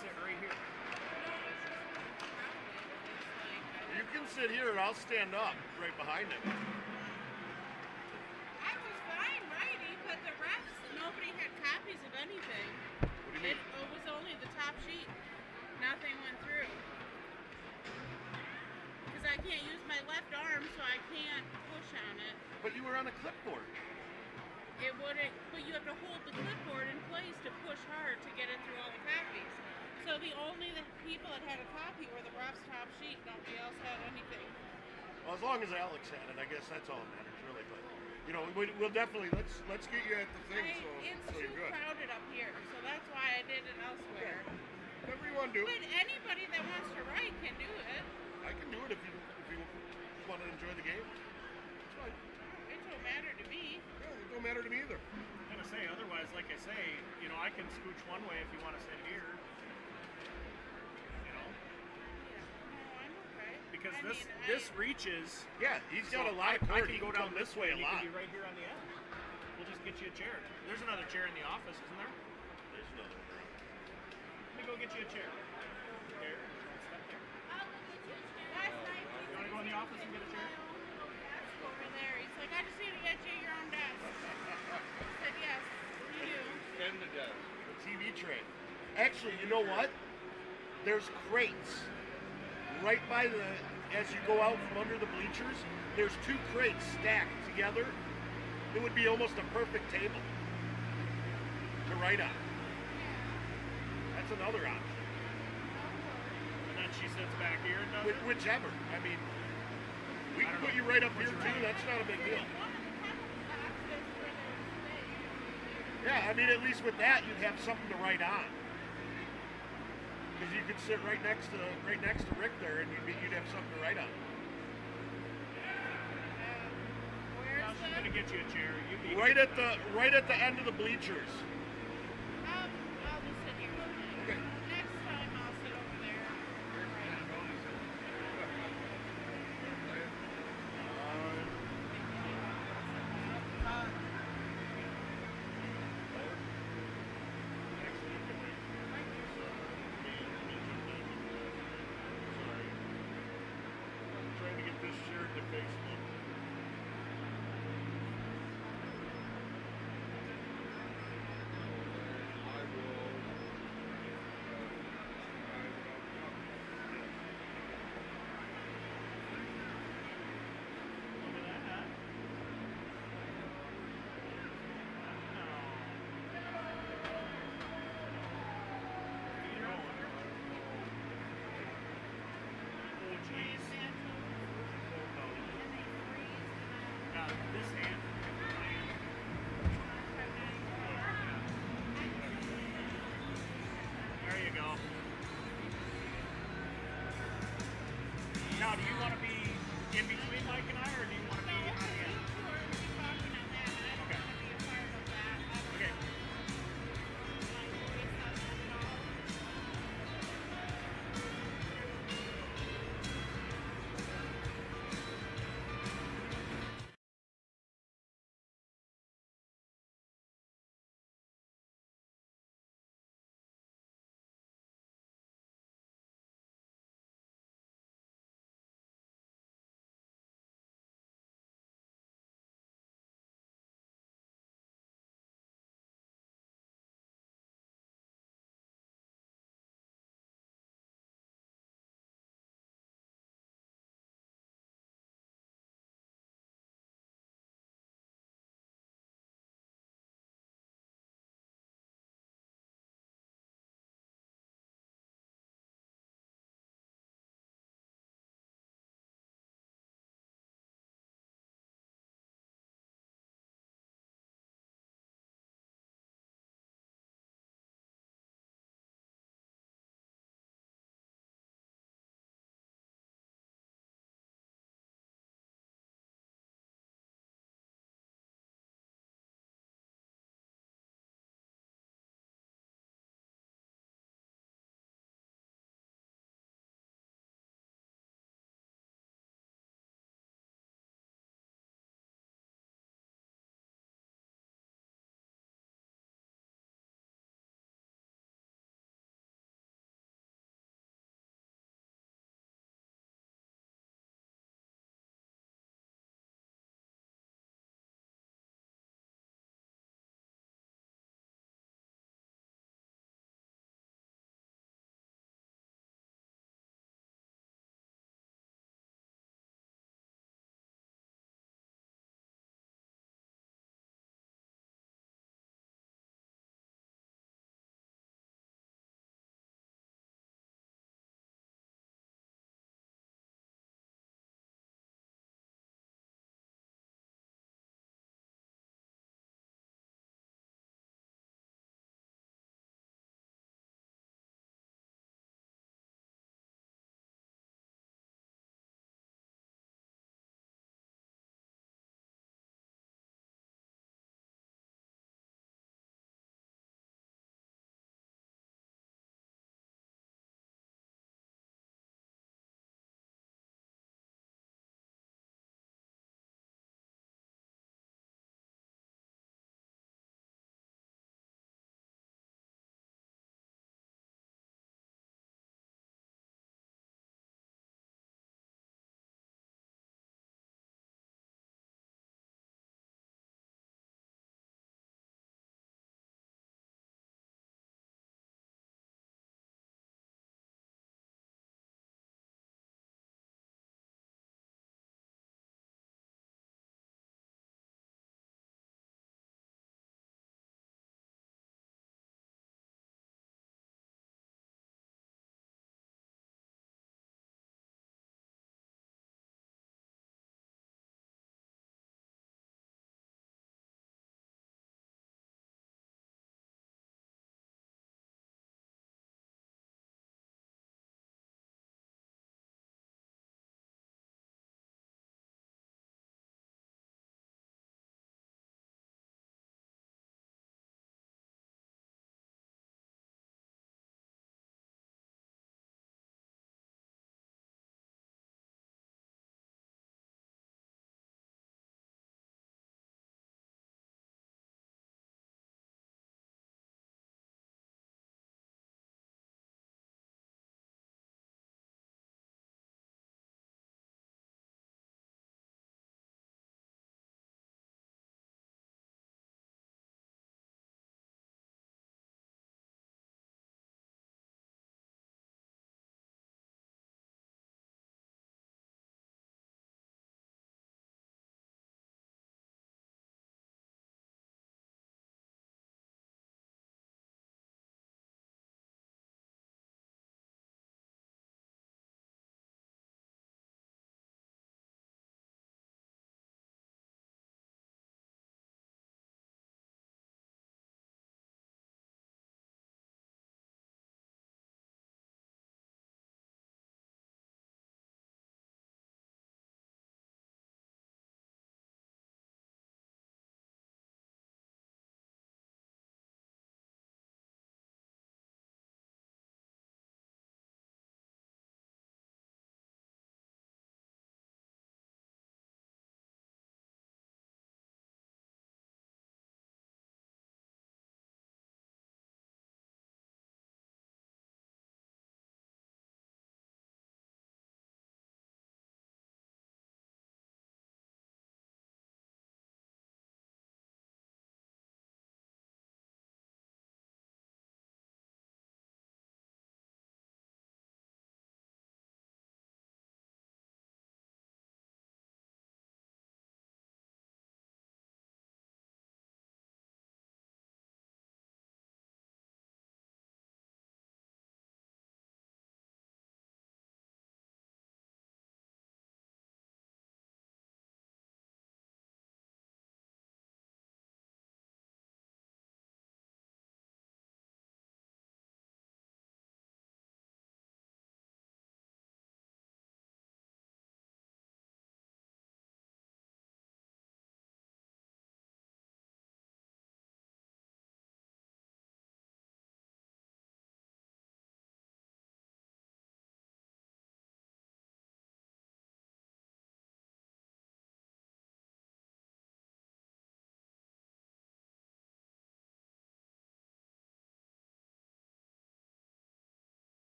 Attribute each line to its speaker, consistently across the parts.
Speaker 1: sit right here. You can sit here and I'll stand up right behind him. We'll definitely let's let's get you at the thing
Speaker 2: I,
Speaker 1: so
Speaker 2: it's
Speaker 1: so
Speaker 2: too
Speaker 1: you're good.
Speaker 2: crowded up here, so that's why I did it elsewhere.
Speaker 1: Whatever you want to do,
Speaker 2: But anybody that wants to write can do it.
Speaker 1: I can do it if you if you want to enjoy the game.
Speaker 2: It don't matter to me.
Speaker 1: Yeah, it don't matter to me either.
Speaker 3: I'm gonna say otherwise, like I say, you know, I can scooch one way if you want to sit here. You know,
Speaker 2: Yeah. No, I'm okay.
Speaker 3: because
Speaker 2: I
Speaker 3: this
Speaker 2: mean,
Speaker 3: this
Speaker 2: I,
Speaker 3: reaches.
Speaker 1: Yeah, he's got a lot
Speaker 3: I,
Speaker 1: of
Speaker 3: I
Speaker 1: court.
Speaker 3: can go down this
Speaker 1: way a
Speaker 3: way. and You
Speaker 1: lot.
Speaker 3: can be right here on the end. We'll just get you a chair. There's another chair in the office, isn't there?
Speaker 1: There's another one.
Speaker 3: Let me go get you a chair. Here. Step there.
Speaker 2: last night
Speaker 3: You wanna go in the office and get a chair?
Speaker 2: desk over there. He's like, I just need to get you your own desk. I said, yes, you do.
Speaker 1: And the desk. The TV tray. Actually, you know what? There's crates right by the as you go out from under the bleachers. There's two crates stacked together. It would be almost a perfect table to write on. That's another option.
Speaker 3: And then she sits back here and does
Speaker 1: Wh-
Speaker 3: it.
Speaker 1: Whichever. I mean, we
Speaker 3: I
Speaker 1: can put
Speaker 3: know.
Speaker 1: you right up
Speaker 3: What's
Speaker 1: here too.
Speaker 3: range?
Speaker 1: That's not a big deal.
Speaker 2: One of the chemical boxes for their space.
Speaker 1: Yeah, I mean, at least with that, you'd have something to write on. Because you could sit right next to right next to Rick there, and you'd, be, you'd have something to write on.
Speaker 3: Gonna get you a chair. You
Speaker 1: Right at the right at the end of the bleachers.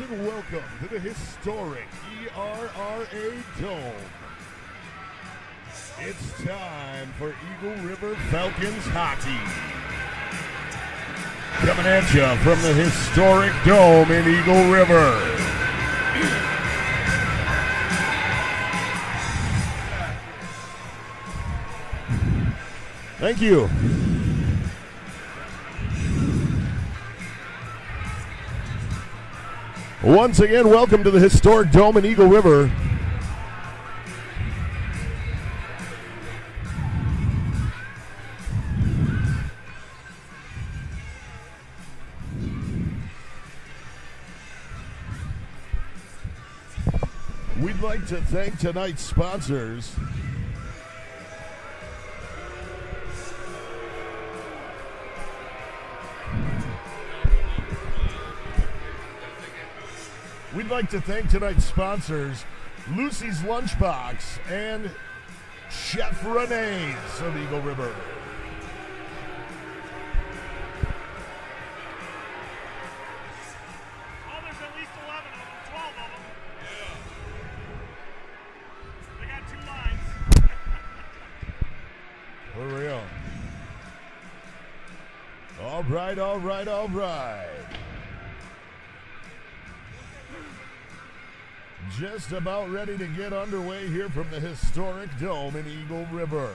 Speaker 1: And welcome to the historic ERRA Dome. It's time for Eagle River Falcons hockey. Coming at you from the historic Dome in Eagle River. Thank you. Once again, welcome to the historic Dome in Eagle River. We'd like to thank tonight's sponsors. We'd like to thank tonight's sponsors, Lucy's Lunchbox and Chef Renee's of Eagle River.
Speaker 3: Oh, there's at least 11 of them, 12 of them. They got two lines.
Speaker 1: For real. All right, all right, all right. Just about ready to get underway here from the historic dome in Eagle River.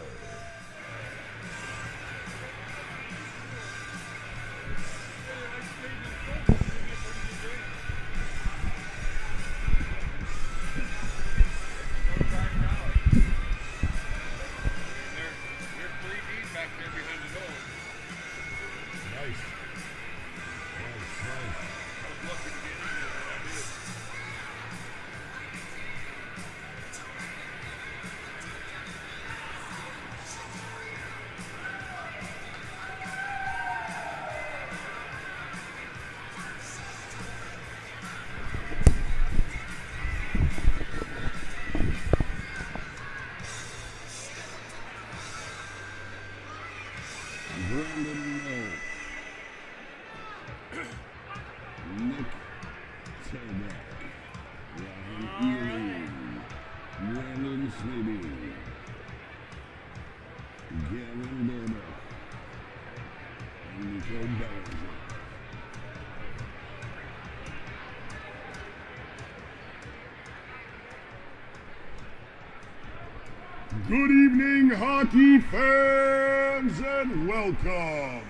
Speaker 1: Hockey fans, and welcome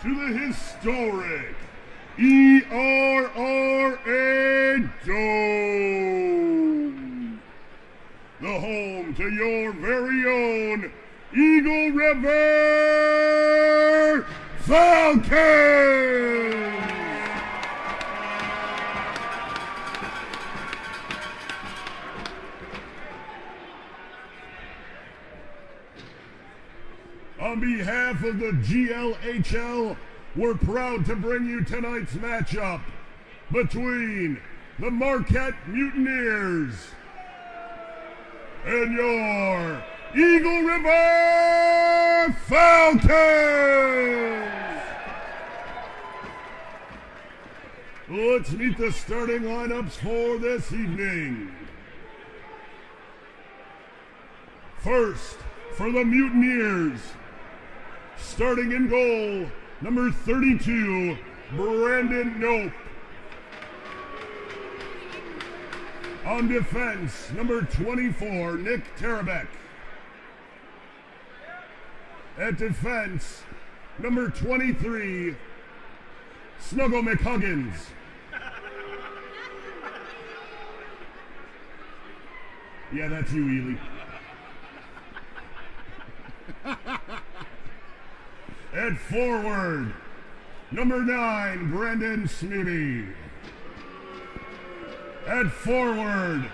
Speaker 1: to the historic ERRA Dome, the home to your very own Eagle River Falcons. On behalf of the GLHL, we're proud to bring you tonight's matchup between the Marquette Mutineers and your Eagle River Falcons. Let's meet the starting lineups for this evening. First, for the Mutineers, starting in goal, number 32, Brandon Nope. On defense, number 24, Nick Terabek. At defense, number 23, Snuggle McHuggins. Yeah, that's you, Ely. At forward, number nine, Brendan Smitty. At forward,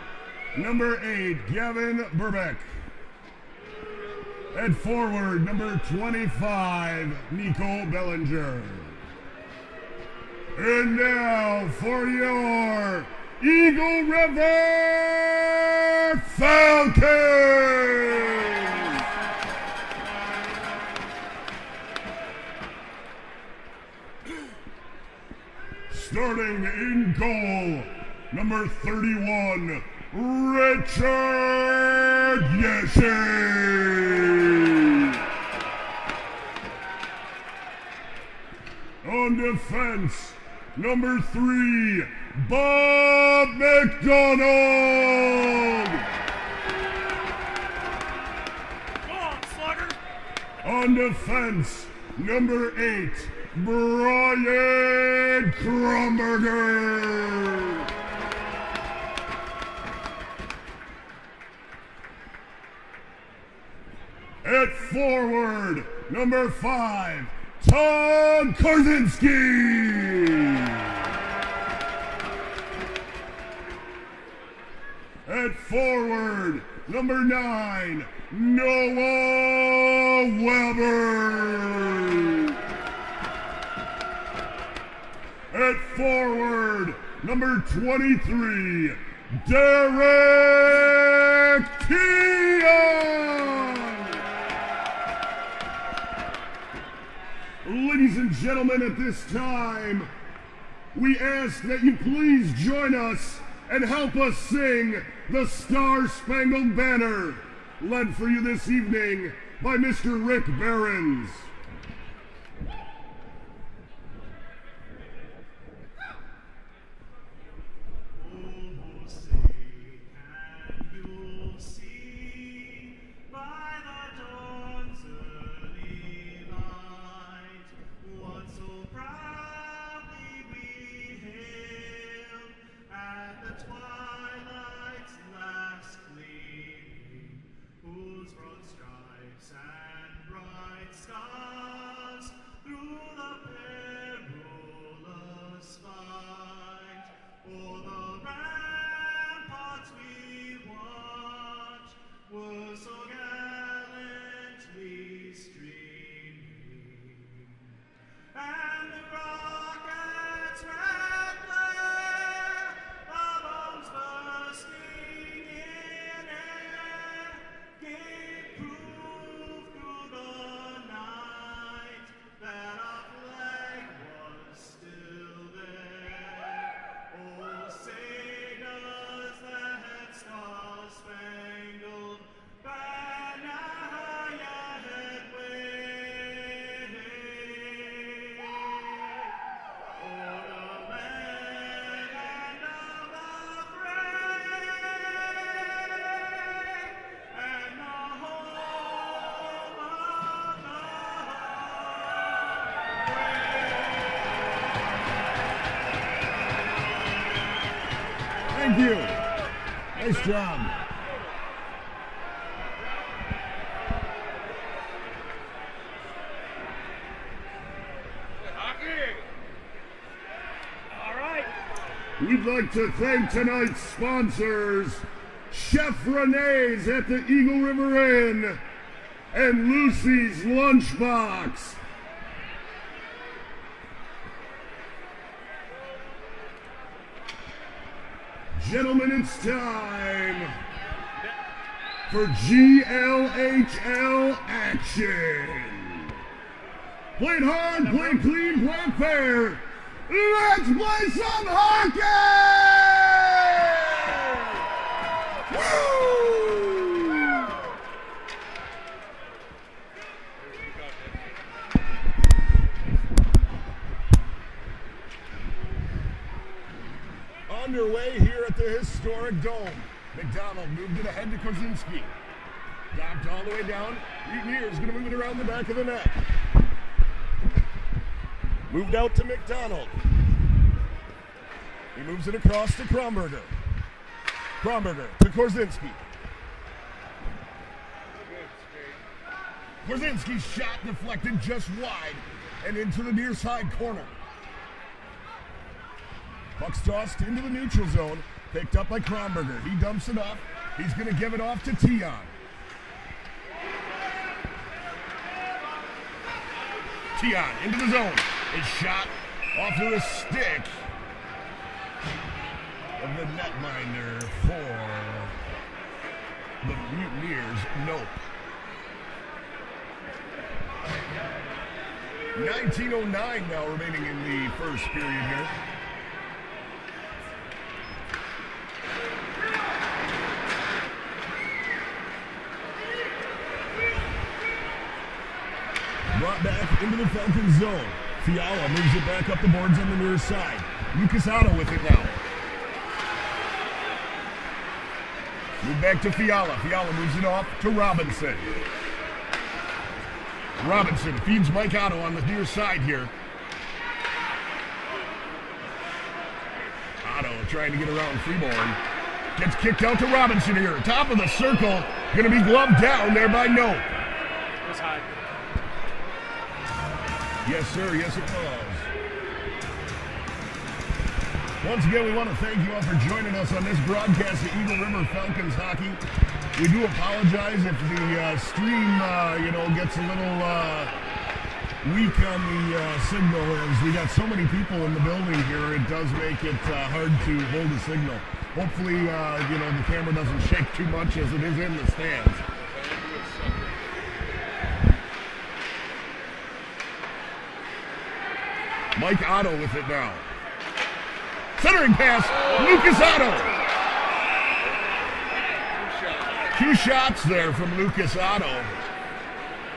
Speaker 1: number eight, Gavin Burbeck. At forward, number 25, Nico Bellinger. And now for your Eagle River Falcons! Starting in goal, number 31, Richard Yeshi. On defense, number three, Bob McDonald.
Speaker 3: Go on, slugger.
Speaker 1: On defense, number eight, Brian Kromberger. At forward, number five, Tom Korzinski. At forward, number nine, Noah Weber. At forward, number 23, Derek Keon. Ladies and gentlemen, at this time, we ask that you please join us and help us sing the Star Spangled Banner, led for you this evening by Mr. Rick Behrens. To thank tonight's sponsors, Chef Renee's at the Eagle River Inn and Lucy's Lunchbox. Gentlemen, it's time for GLHL action. Play hard, play clean, play fair. Let's play some hockey! Woo! Underway here at the historic Dome. McDonald moved it ahead to Kozinski. Docked all the way down. Mutineers gonna move it around the back of the net. Moved out to McDonald. He moves it across to Kromberger. Kromberger to Korzinski. Korzinski's shot deflected just wide and into the near side corner. Puck's tossed into the neutral zone, picked up by Kromberger. He dumps it off. He's going to give it off to Tion. Tion into the zone. His shot off to the stick the netminder for the Mutineers. Nope. 19.09 now remaining in the first period here. Brought back into the Falcons zone. Fiala moves it back up the boards on the near side. Lucas Otto with it now. Move back to Fiala. Fiala moves it off to Robinson. Robinson feeds Mike Otto on the near side here. Otto trying to get around Freeborn. Gets kicked out to Robinson here. Top of the circle. Going to be gloved down there by No.
Speaker 3: It was high.
Speaker 1: Yes, sir. Yes, it was. Once again, we want to thank you all for joining us on this broadcast of Eagle River Falcons hockey. We do apologize if the uh, stream, uh, you know, gets a little uh, weak on the uh, signal. As we got so many people in the building here, it does make it uh, hard to hold the signal. Hopefully, uh, you know, the camera doesn't shake too much as it is in the stands. Mike Otto with it now. Centering pass, Lucas Otto. Two shots there from Lucas Otto.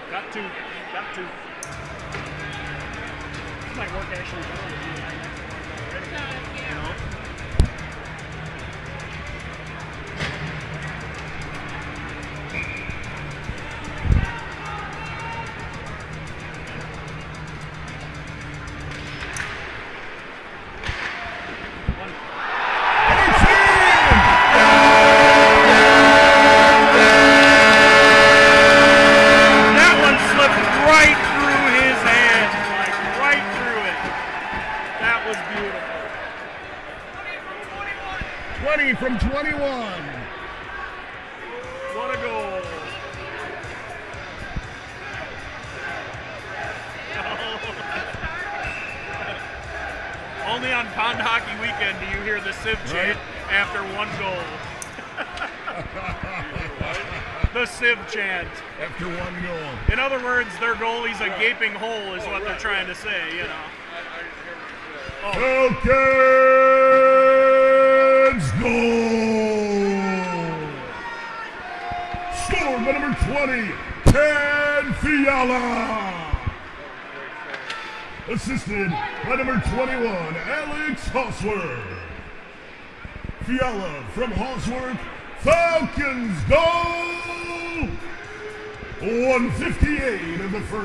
Speaker 3: Got two. Got two. This might work actually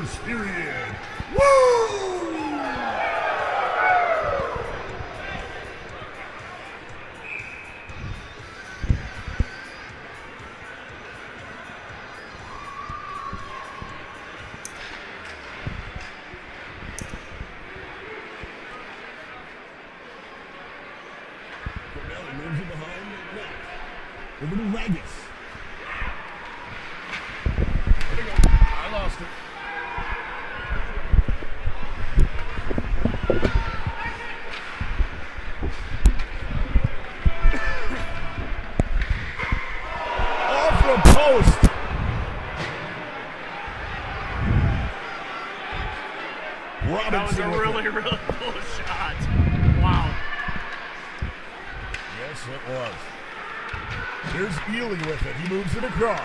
Speaker 1: 158
Speaker 3: That was a
Speaker 1: it.
Speaker 3: really, really close shot. Wow.
Speaker 1: Yes, it was. Here's Ely with it. He moves it across.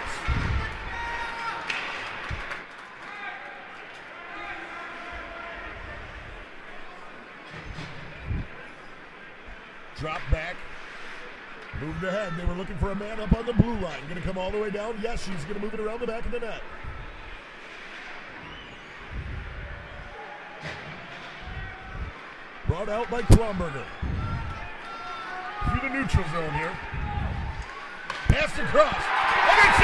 Speaker 1: Drop back. Moved ahead. They were looking for a man up on the blue line. Going to come all the way down. Yes, she's going to move it around the back of the net. Brought out by Kronberger. Through the neutral zone here. Pass across. And it's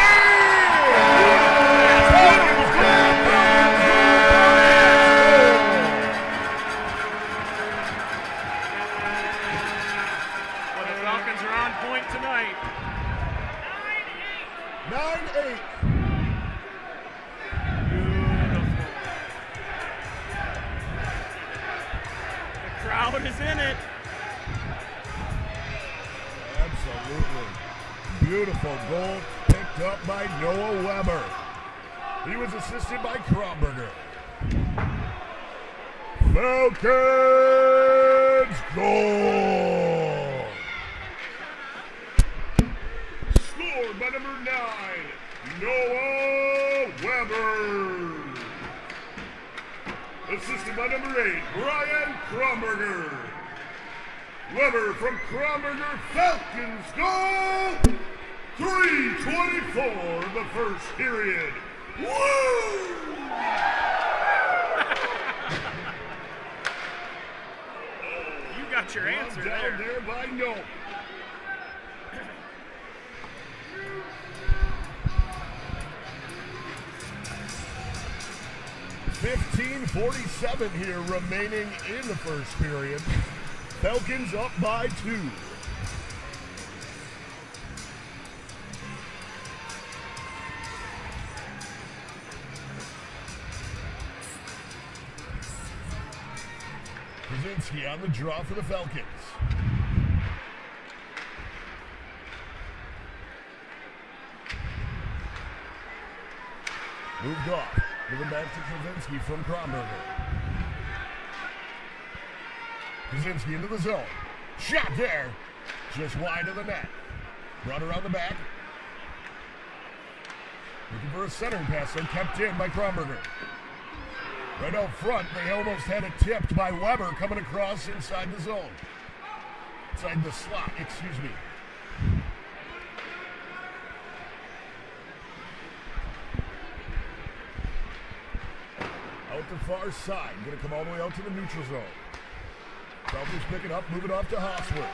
Speaker 3: the Falcons are on point tonight. 9-8. 9-8. Crowd is in it.
Speaker 1: Absolutely. Beautiful goal picked up by Noah Weber. He was assisted by Kromberger. Falcons goal! Scored by number nine, Noah Weber assisted by number eight, Brian Kromberger. Weber from Kromberger, Falcons goal! 3.24 the first period. Woo!
Speaker 3: you got your answer
Speaker 1: down
Speaker 3: there.
Speaker 1: there by 15:47 here remaining in the first period. Falcons up by two. Krasinski on the draw for the Falcons. Moved off. Given back to Krasinski from Kromberger. Krasinski into the zone. Shot there. Just wide of the net. Brought around the back. Looking for a centering pass, then kept in by Kromberger. Right out front, they almost had it tipped by Weber coming across inside the zone. Inside the slot, excuse me. Out the far side, gonna come all the way out to the neutral zone. Falcons picking up, moving off to Hosworth.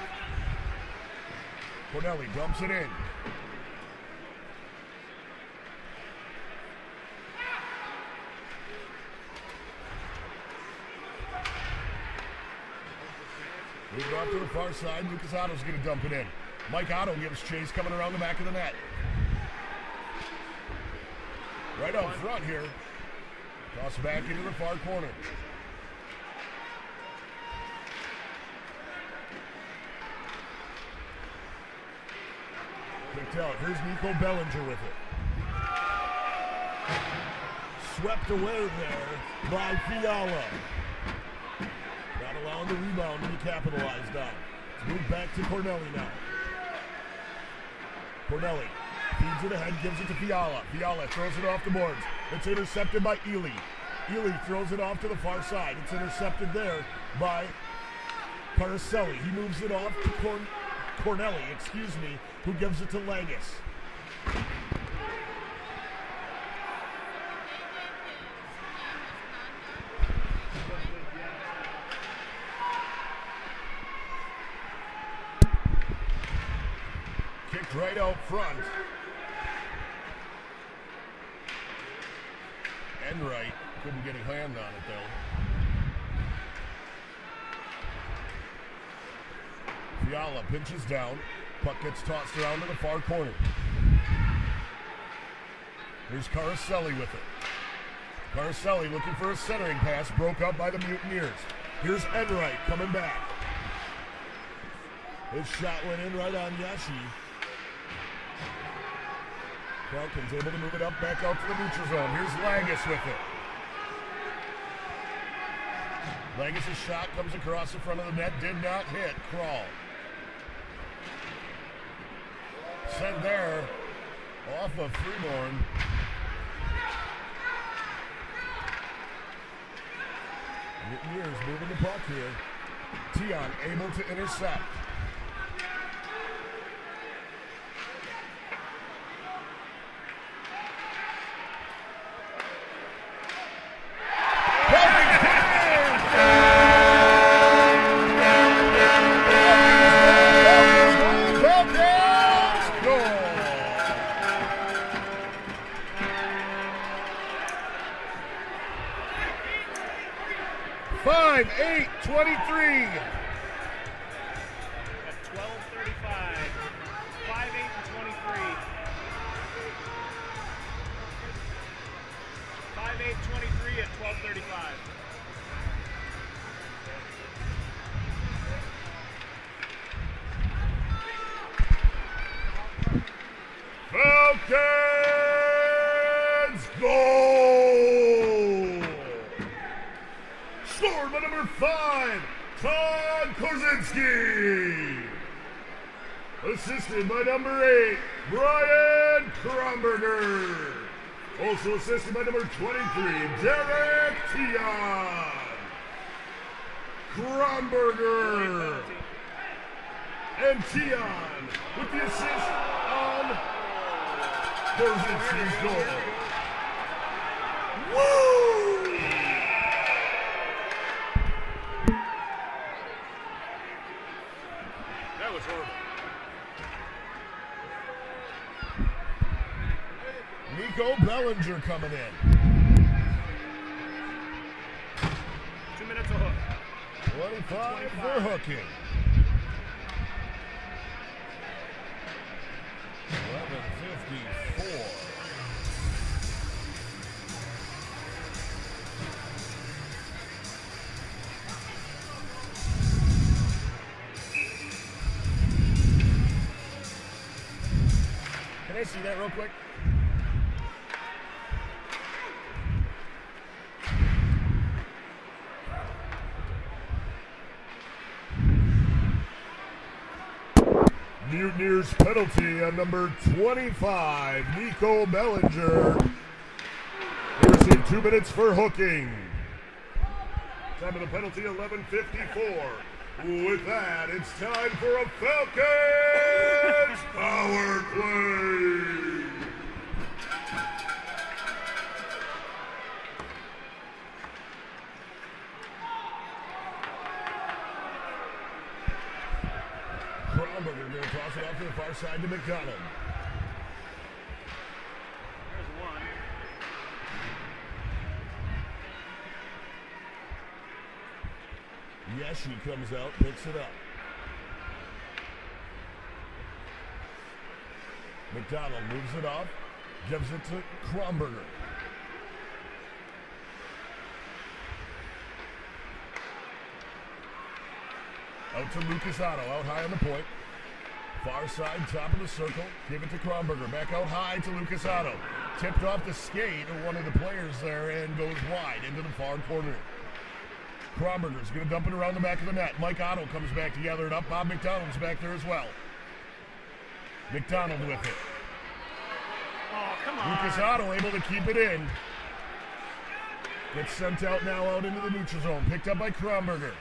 Speaker 1: Cornelli dumps it in. Moved off to the far side. Lucas Otto's going to dump it in. Mike Otto gives chase coming around the back of the net. Right out front here. Toss back into the far corner. Kicked out. Here's Nico Bellinger with it. Swept away there by Fiala. Not allowing the rebound to be capitalized on. It's moved back to Cornelli now. Cornelli feeds it ahead, gives it to Fiala. Fiala throws it off the boards. It's intercepted by Ely. Ely throws it off to the far side. It's intercepted there by Caraselli. He moves it off to Corn- Cornelli, excuse me, who gives it to Langus. Kicked right out front. Enright couldn't get a hand on it though. Fiala pinches down. Puck gets tossed around to the far corner. Here's Caraselli with it. Caraselli looking for a centering pass, broke up by the Mutineers. Here's Enright coming back. His shot went in right on Yashi. Falcons able to move it up back out to the neutral zone. Here's Langus with it. Langus' shot comes across the front of the net, did not hit. Crawl. Sent there off of Freeborn. Mutineers moving the puck here. Tion able to intercept. Bellinger coming in.
Speaker 3: Two minutes of hook.
Speaker 1: 25 for hooking. Penalty on number 25, Nico Bellinger. There's a two minutes for hooking. Time of the penalty, 11.54. With that, it's time for a Falcons power play. Off to the far side to McDonald.
Speaker 3: There's one.
Speaker 1: Yes, he comes out, picks it up. McDonald moves it off, gives it to Kronberger. Out to Lucas Otto, out high on the point. Far side, top of the circle. Give it to Kronberger. Back out high to Lucas Otto. Tipped off the skate of one of the players there and goes wide into the far corner. Kronberger's going to dump it around the back of the net. Mike Otto comes back to gather it up. Bob McDonald's back there as well. McDonald with it.
Speaker 3: Oh, come on.
Speaker 1: Lucas Otto able to keep it in. Gets sent out now out into the neutral zone. Picked up by Kronberger.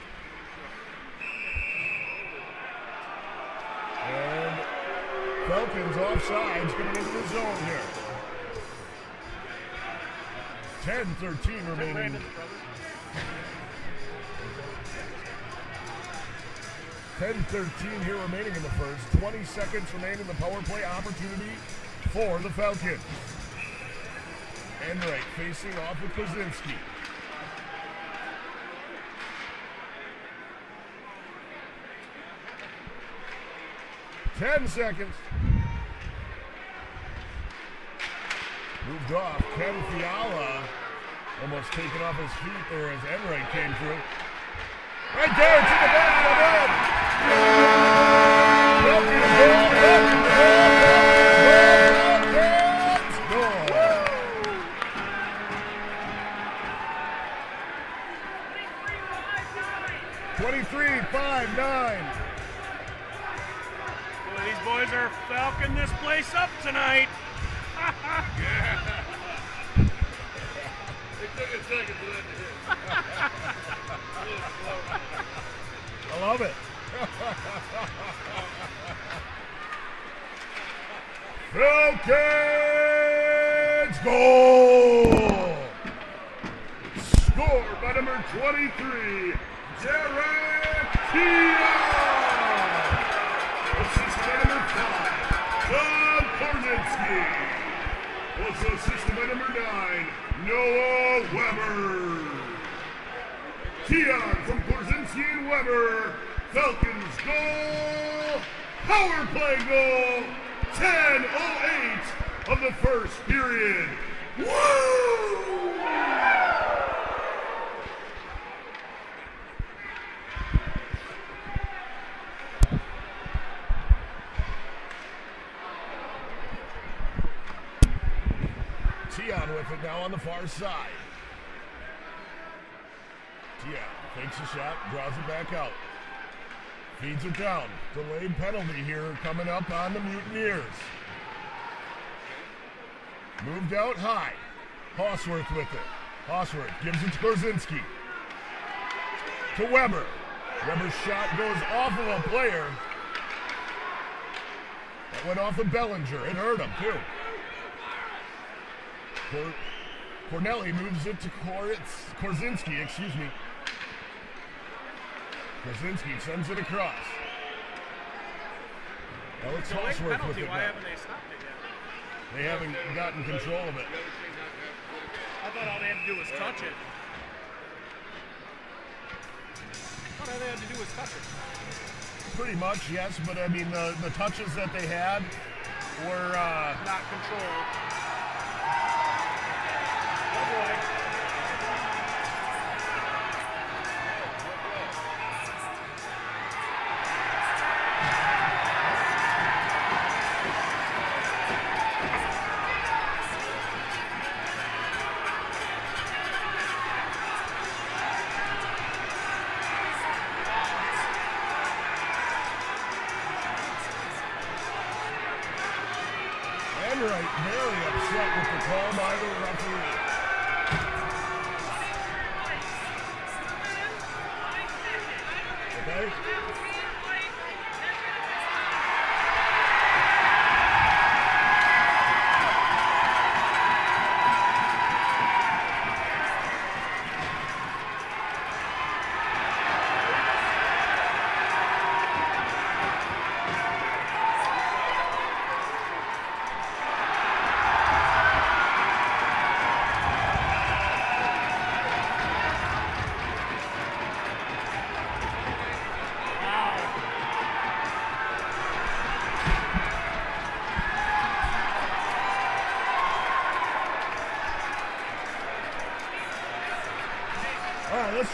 Speaker 1: And Falcons offsides coming into the zone here. 10-13 remaining.
Speaker 3: Brandon's brother.
Speaker 1: 10-13 here remaining in the first. 20 seconds remaining in the power play opportunity for the Falcons. Enright facing off with Kozinski. Ten seconds. Moved off. Ken Fiala almost taken off his feet there as Enright came through. Right there to the back of the I love it. Falcons goal! Scored by number 23, Derek Keon! Assisted by number 5, Tom Korzinski. Also assisted by number 9, Noah Weber. Keon from Korzinski and Weber. Falcons goal. Power play goal. 10.08 of the first period. Woo! Tion with it now on the far side. Tion takes a shot, draws it back out. Feeds it down. Delayed penalty here coming up on the Mutineers. Moved out high. Hosworth with it. Hosworth gives it to Korzinski. To Weber. Weber's shot goes off of a player. That went off of Bellinger. It hurt him, too. Cornelli moves it to Koritz, Korzinski, excuse me. Korzinski sends it across. Alex Holsworth with it
Speaker 3: Why haven't they stopped it yet?
Speaker 1: They haven't gotten control of it.
Speaker 3: I thought all they had to do was touch it. I thought all they had to do was touch it.
Speaker 1: Pretty much, yes, but I mean, the, the touches that they had were, uh,
Speaker 3: Not controlled.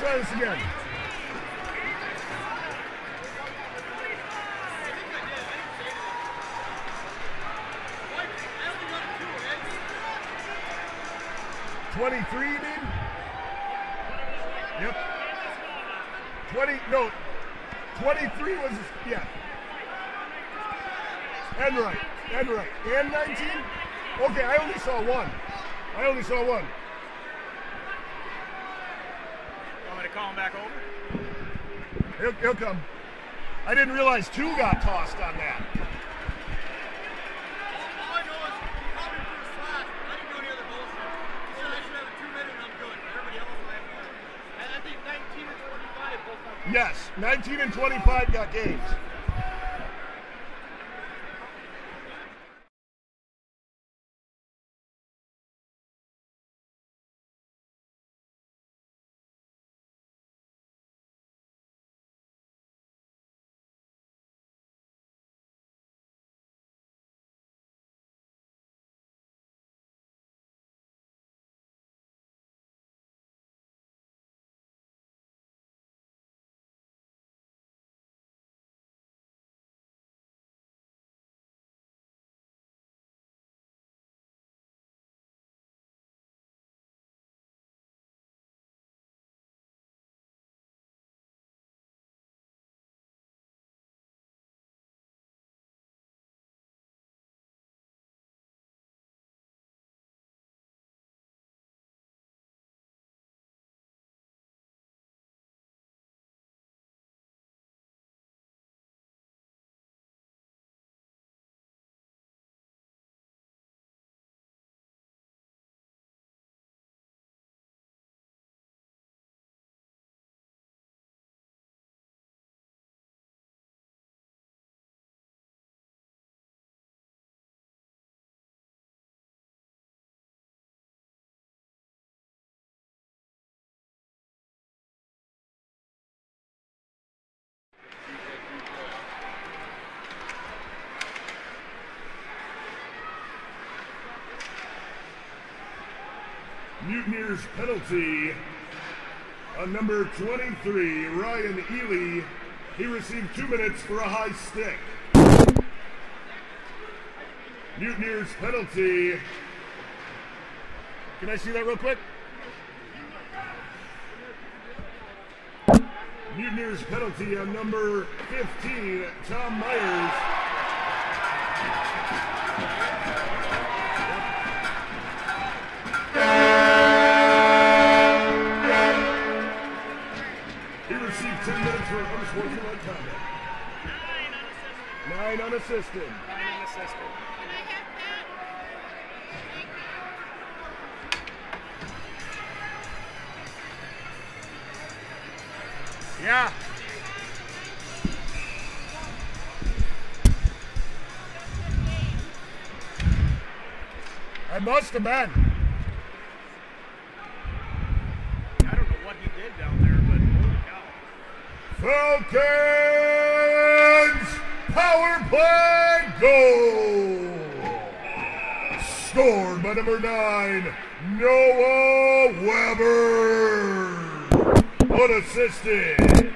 Speaker 1: Try this again. Twenty-three, mean? Yep. Twenty, no. Twenty-three was, yeah. Enright, Enright, and nineteen. Okay, I only saw one. I only saw one.
Speaker 3: Want me to call him back over?
Speaker 1: He'll, he'll come. I didn't realize two got tossed on that. Mutineers penalty on number 23, Ryan Ely. He received two minutes for a high stick. Mutineers penalty. Can I see that real quick? Mutineers penalty on number 15, Tom Myers. Minutes for unsportsmanlike conduct.
Speaker 3: Nine unassisted.
Speaker 1: Nine unassisted.
Speaker 3: Nine unassisted.
Speaker 2: Can I have that? Thank you.
Speaker 4: Yeah. I must have been.
Speaker 3: I don't know what he did down there, but holy cow.
Speaker 1: Falcons power play goal. Scored by number nine, Noah Weber. Unassisted.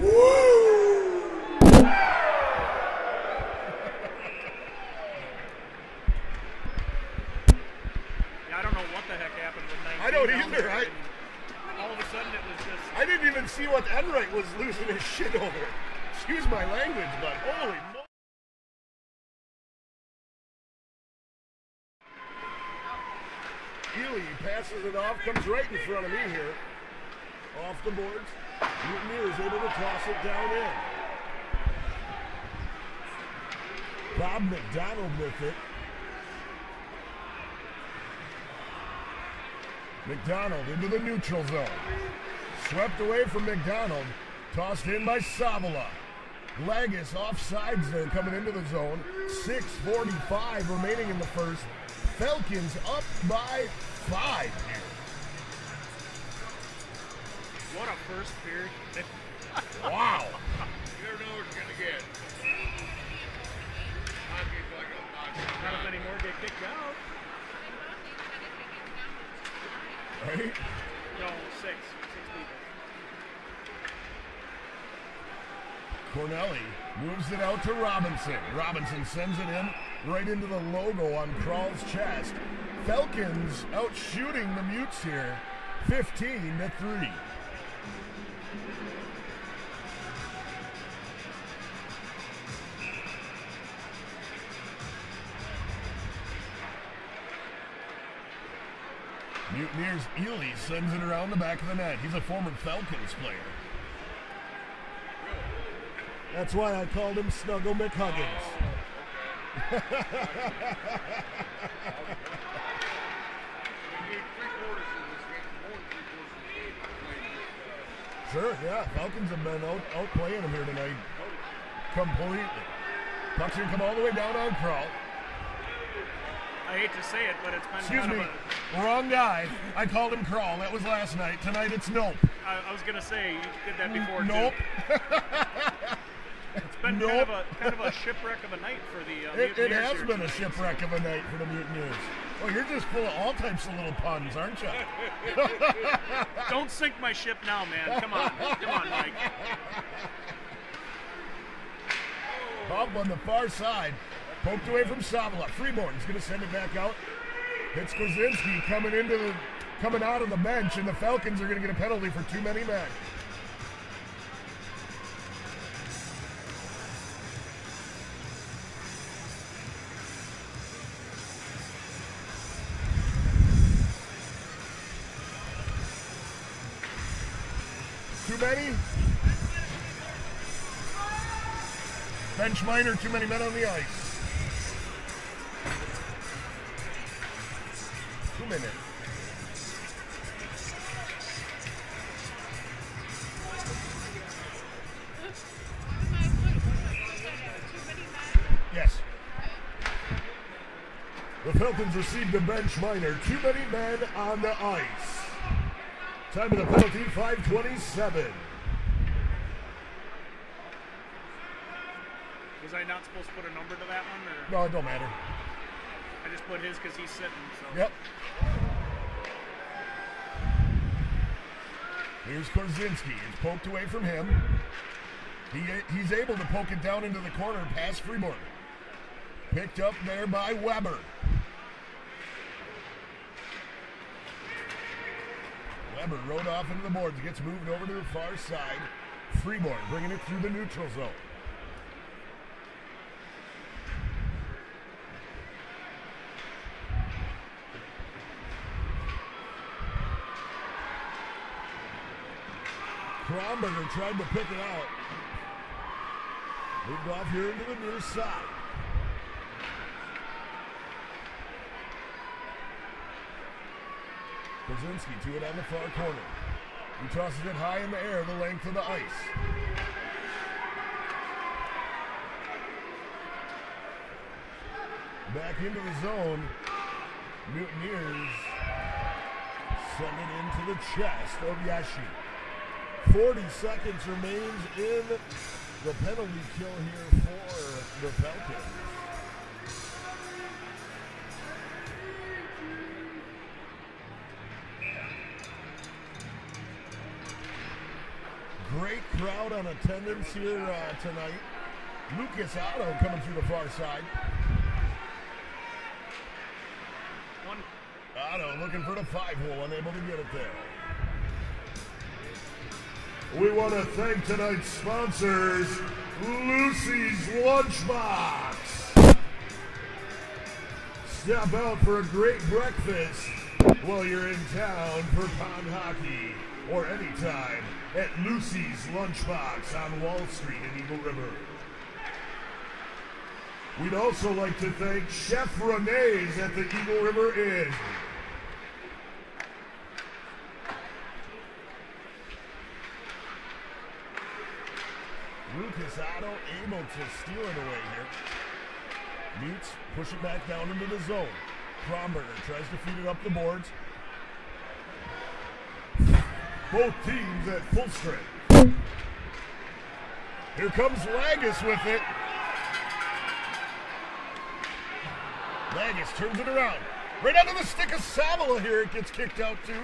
Speaker 1: Woo!
Speaker 3: Yeah, I don't know what the heck happened with 19.
Speaker 4: I don't
Speaker 3: down
Speaker 4: either.
Speaker 3: there,
Speaker 4: I-
Speaker 3: and All of a sudden, it was just.
Speaker 4: I didn't even see what Enright was losing his shit over. Excuse my language, but holy mo- Ely passes it off, comes right in front of me here. Off the boards. Mutineer is able to toss it down in. Bob McDonald with it. McDonald into the neutral zone. Swept away from McDonald. Tossed in by Savala. Lagus offsides there coming into the zone. 6.45 remaining in the first. Falcons up by five
Speaker 3: What a first period.
Speaker 4: Wow.
Speaker 5: You never know what you're gonna get. Hockey's like hockey.
Speaker 3: Not if any more get kicked out.
Speaker 1: Right?
Speaker 3: No, six. Six people.
Speaker 1: Cornelli moves it out to Robinson. Robinson sends it in right into the logo on Crawl's chest. Falcons out shooting the Mutes here, 15 to 3. Mutineers Ely sends it around the back of the net. He's a former Falcons player. That's why I called him Snuggle McHuggins.
Speaker 5: Playing
Speaker 1: Sure, yeah. Falcons have been out outplaying them here tonight. Completely. Puck's gonna come all the way down on Crawl.
Speaker 3: I hate to say it, but it's been
Speaker 1: Excuse
Speaker 3: kind
Speaker 1: me.
Speaker 3: of a.
Speaker 1: Wrong guy. I called him Crawl. That was last night. Tonight it's Nope.
Speaker 3: I, I was gonna say you did that before
Speaker 1: Nope.
Speaker 3: It's been kind of a kind of a shipwreck of a night for the. Uh,
Speaker 1: It, it has been a shipwreck of a night for the Mutineers. Well, you're just full of all types of little puns, aren't you?
Speaker 3: Don't sink my ship now, man. Come on, come on, Mike.
Speaker 1: Bump on the far side. Poked away from Savala. Freeborn's going to send it back out. It's Kozinski coming into the coming out of the bench, and the Falcons are going to get a penalty for too many men. Too many? Bench minor, too many men on the ice. Two minutes. Yes. The Falcons received a bench minor. Too many men on the ice. Time of the penalty, 527.
Speaker 3: Was I not supposed to put a number to that one, or
Speaker 1: No, it don't matter.
Speaker 3: Put his because he's sitting? So.
Speaker 1: Yep. Here's Korzinski. It's poked away from him. He, he's able to poke it down into the corner past Freeborn. Picked up there by Weber. Weber rode off into the boards, gets moved over to the far side. Freeborn bringing it through the neutral zone. Kromberger tried to pick it out. Moved off here into the near side. Kozinski to it on the far corner. He tosses it high in the air, the length of the ice. Back into the zone. Mutineers send it into the chest of Yashi. 40 seconds remains in the penalty kill here for the Falcons. Great crowd on attendance here uh, tonight. Lucas Otto coming through the far side.
Speaker 3: One.
Speaker 1: Otto looking for the five hole, unable to get it there.
Speaker 6: We want to thank tonight's sponsors, Lucy's Lunchbox. Stop out for a great breakfast while you're in town for pond hockey or anytime at Lucy's Lunchbox on Wall Street in Eagle River. We'd also like to thank Chef Renee's at the Eagle River Inn.
Speaker 1: Lucas Otto able to steal it away here. Mutes push it back down into the zone. Kromberger tries to feed it up the boards.
Speaker 6: Both teams at full strength.
Speaker 1: Here comes Lagus with it. Lagus turns it around. Right under the stick of Savila here. It gets kicked out too.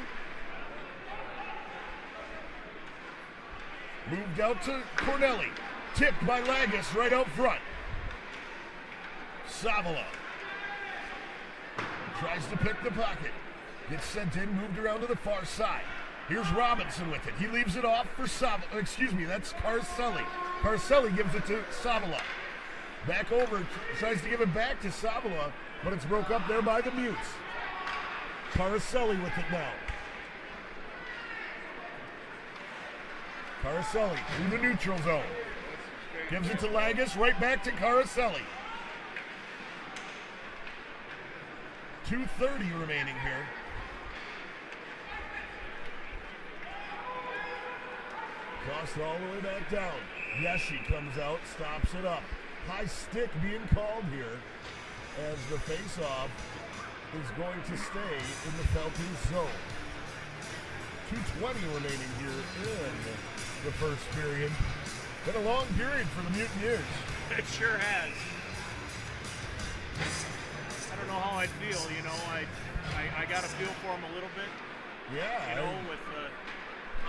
Speaker 1: Moved out to Cornelli. Tipped by Lagus right out front. Savala tries to pick the pocket. Gets sent in, moved around to the far side. Here's Robinson with it. He leaves it off for Savala. Excuse me, that's Carcelli. Carcelli gives it to Savala. Back over, tries to give it back to Savala, but it's broke up there by the Mutes. Carcelli with it now. Carcelli through the neutral zone. Gives it to Lagus, right back to Carcelli. 2.30 remaining here. Crossed all the way back down. Yeshi comes out, stops it up. High stick being called here as the face-off is going to stay in the Falcons zone. 2.20 remaining here in the first period. Been a long period for the Mutineers.
Speaker 3: It sure has. I don't know how I'd feel, you know. I, I, I got a feel for him a little bit,
Speaker 1: Yeah,
Speaker 3: you know,
Speaker 1: I-
Speaker 3: with uh,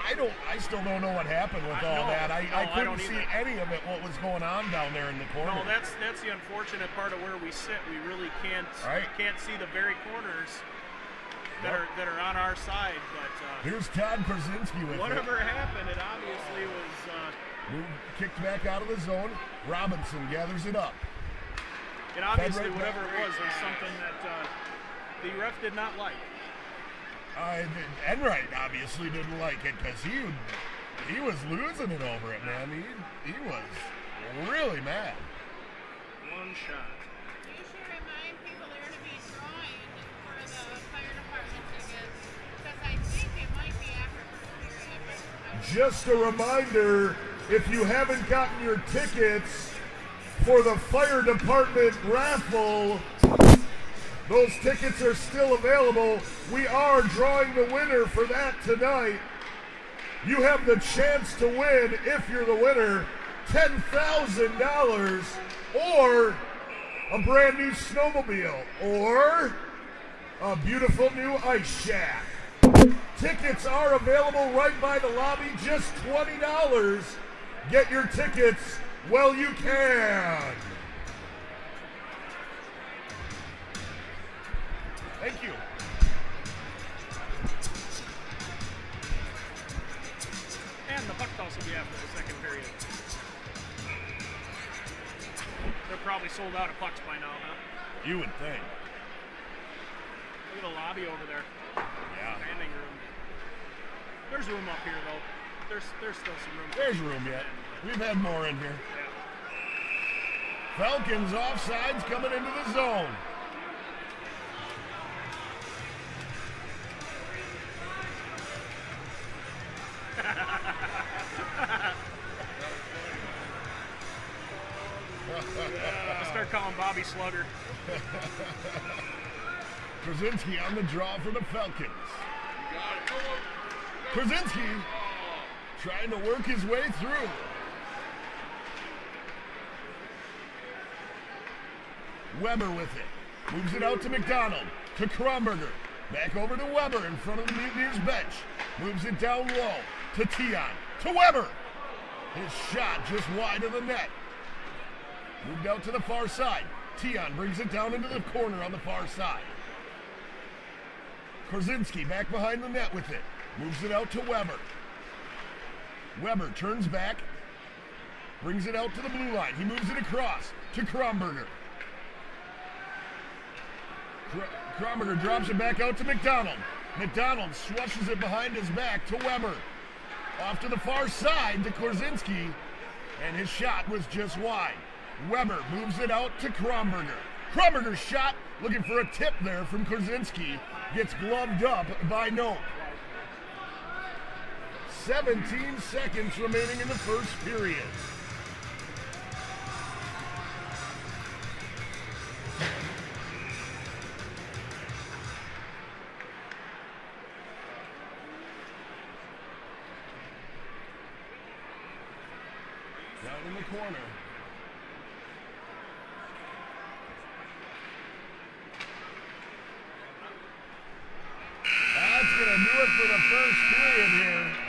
Speaker 1: I don't. I still don't know what happened with
Speaker 3: I-
Speaker 1: all
Speaker 3: no,
Speaker 1: that. I,
Speaker 3: no,
Speaker 1: I
Speaker 3: I
Speaker 1: couldn't
Speaker 3: don't
Speaker 1: see
Speaker 3: either.
Speaker 1: any of it. What was going on down there in the corner?
Speaker 3: No, that's that's the unfortunate part of where we sit. We really can't
Speaker 1: Right.
Speaker 3: can't see the very corners that are that are on our side. But uh,
Speaker 1: Here's Todd Krasinski with
Speaker 3: whatever happened, it obviously was. Uh,
Speaker 1: it. Kicked back out of the zone. Robinson gathers it up.
Speaker 3: it obviously
Speaker 1: right
Speaker 3: whatever
Speaker 1: back.
Speaker 3: it was was something that uh, the ref did not like.
Speaker 1: Uh, Enright obviously didn't like it because he he was losing it over it, man. He he was really mad.
Speaker 3: One shot.
Speaker 6: Just a reminder if you haven't gotten your tickets for the fire department raffle, those tickets are still available. We are drawing the winner for that tonight. You have the chance to win, if you're the winner, $10,000 or a brand new snowmobile or a beautiful new ice shack. Tickets are available right by the lobby, just $20. Get your tickets while you can.
Speaker 1: Thank you.
Speaker 3: And the puck toss will be after the second period. They're probably sold out of pucks by now, huh?
Speaker 1: You would think.
Speaker 3: Look at the lobby over there.
Speaker 1: Yeah.
Speaker 3: Standing room. There's room up here though. there's there's still some room.
Speaker 1: There's room yet. We've had more in here. Falcons offsides coming into the zone.
Speaker 3: I start calling Bobby Slugger.
Speaker 1: Krasinski on the draw for the Falcons. Krasinski trying to work his way through. Weber with it. Moves it out to McDonald. To Kronberger. Back over to Weber in front of the Mutineers bench. Moves it down low to Tion. To Weber. His shot just wide of the net. Moved out to the far side. Tion brings it down into the corner on the far side. Korzinski back behind the net with it. Moves it out to Weber. Weber turns back. Brings it out to the blue line. He moves it across to Kronberger. Kr- Kronberger drops it back out to McDonald. McDonald swushes it behind his back to Weber. Off to the far side to Korzinski. And his shot was just wide. Weber moves it out to Kronberger. Kronberger's shot, looking for a tip there from Korzinski, gets gloved up by Nope. 17 seconds remaining in the first period. Down in the corner. That's going to do it for the first period here.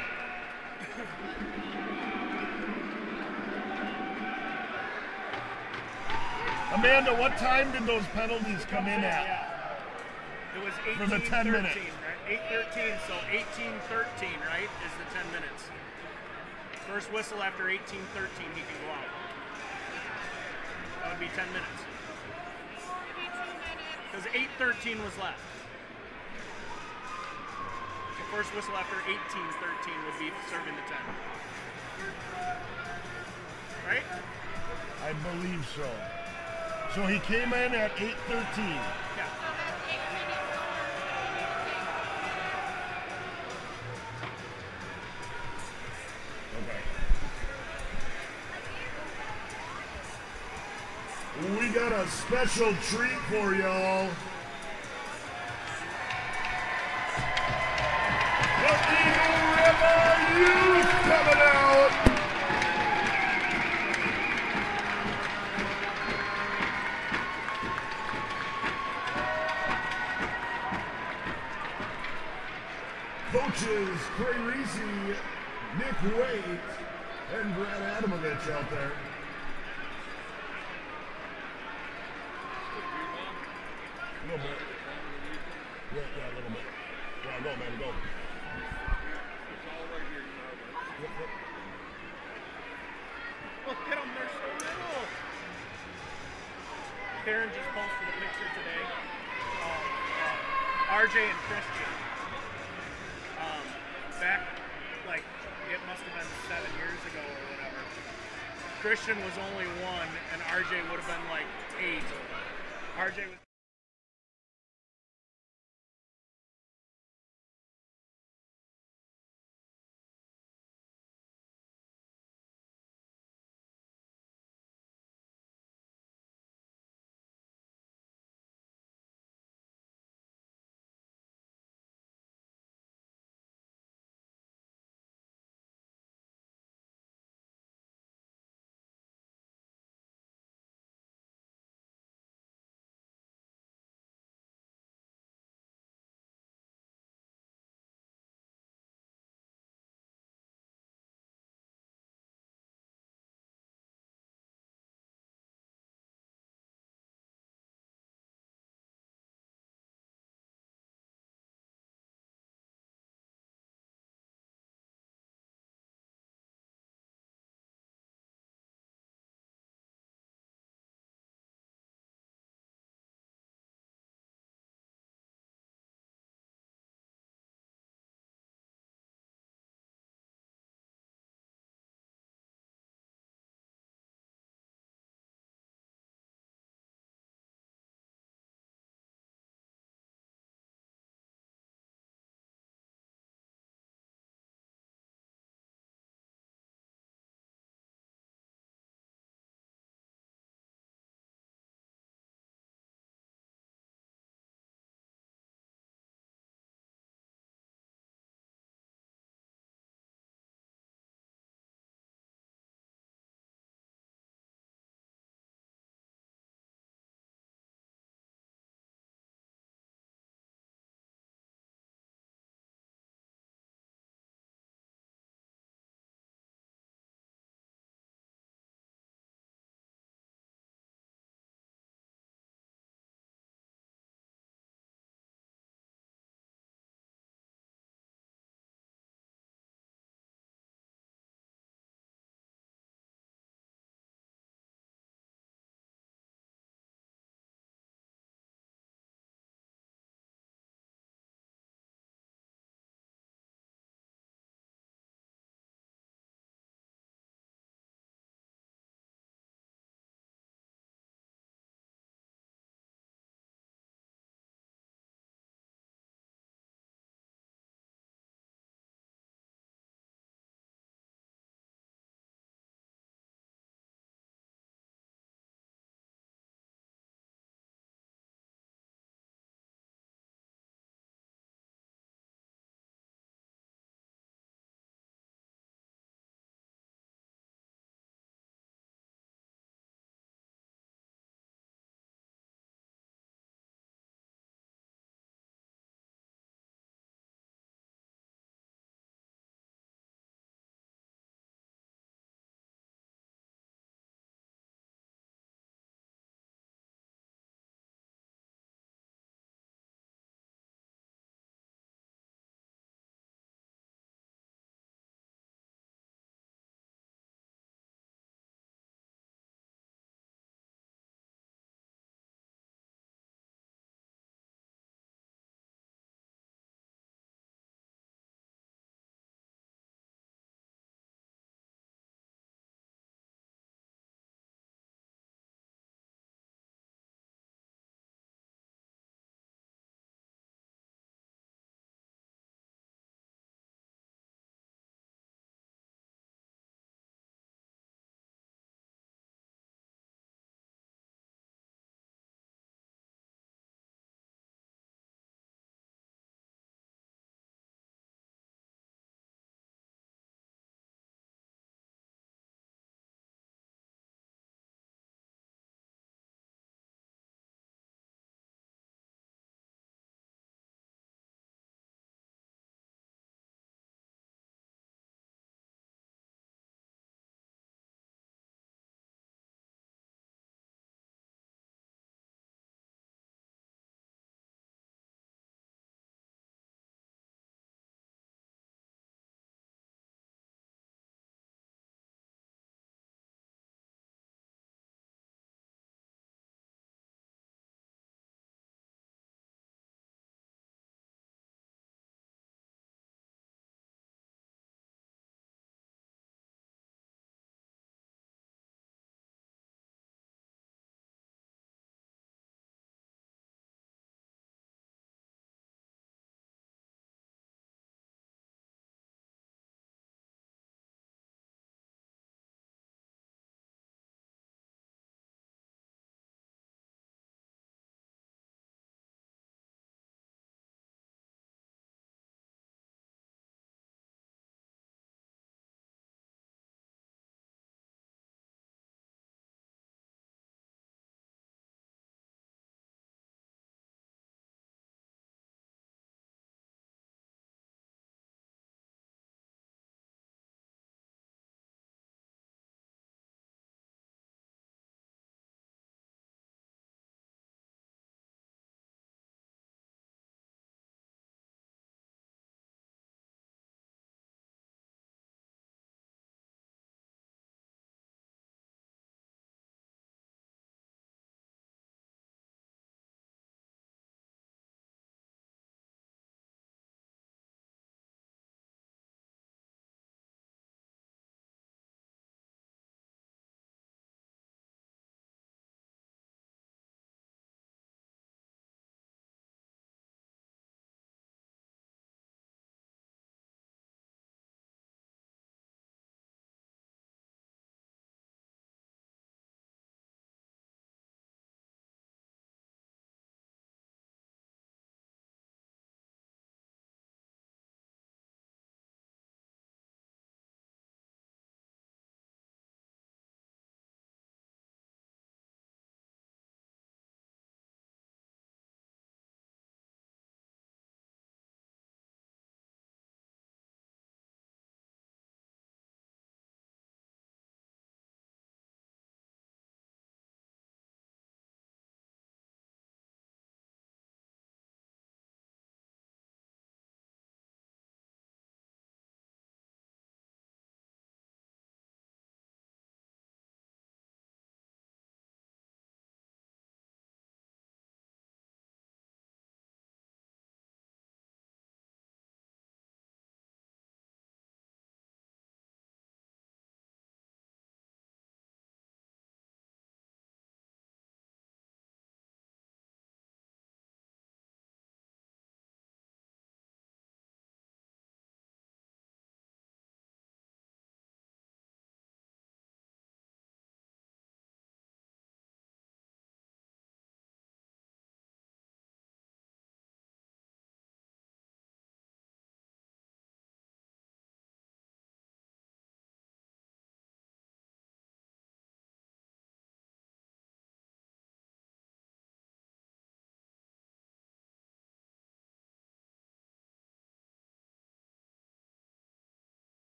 Speaker 1: Amanda, what time did those penalties come in at?
Speaker 3: It was
Speaker 1: For the 10
Speaker 3: 13,
Speaker 1: minutes.
Speaker 3: right? 8 13, so 18 13, right? Is the 10 minutes. First whistle after 18 13, he can go out. That would be 10 minutes.
Speaker 2: Minutes.
Speaker 3: Because 8 13 was left. The first whistle after 18 13 would be serving the 10. Right?
Speaker 1: I believe so. So he came in at 8:13.
Speaker 3: Yeah.
Speaker 2: So that's eight minutes.
Speaker 1: Okay.
Speaker 7: We got a special treat for y'all. The Eagle River Coaches Cray Reese, Nick Waite, and Brad Adamovich out there.
Speaker 1: A little bit. Yeah, yeah, a little bit. Yeah, go, man, go. Yep, yep.
Speaker 3: Look at them, they're so little. Karen just posted a picture today of uh, RJ and Christian. Um, back, like, it must have been seven years ago or whatever. Christian was only one, and RJ would have been like eight. RJ was.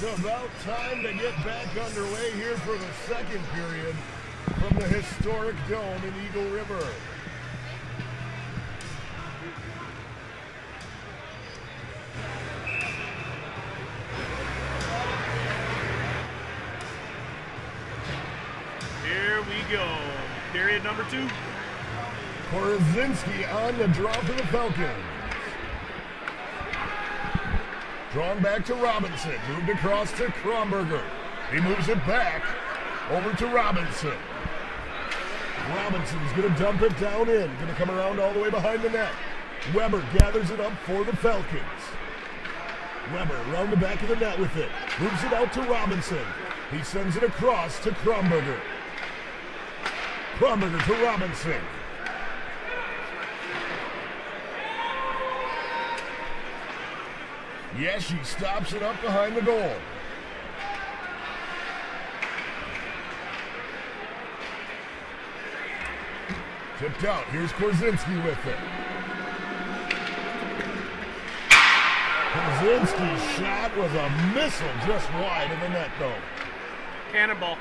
Speaker 1: Just about time to get back underway here for the second period from the historic dome in Eagle River.
Speaker 3: Here we go. Period number two.
Speaker 1: Korazinski on the draw for the Falcons. Drawn back to Robinson. Moved across to Kronberger. He moves it back over to Robinson. Robinson's going to dump it down in. Going to come around all the way behind the net. Weber gathers it up for the Falcons. Weber around the back of the net with it. Moves it out to Robinson. He sends it across to Kronberger. Kronberger to Robinson. Yeshi stops it up behind the goal. Tipped out. Here's Korzinski with it. Korzinski's shot was a missile just wide of the net, though.
Speaker 3: Cannonball.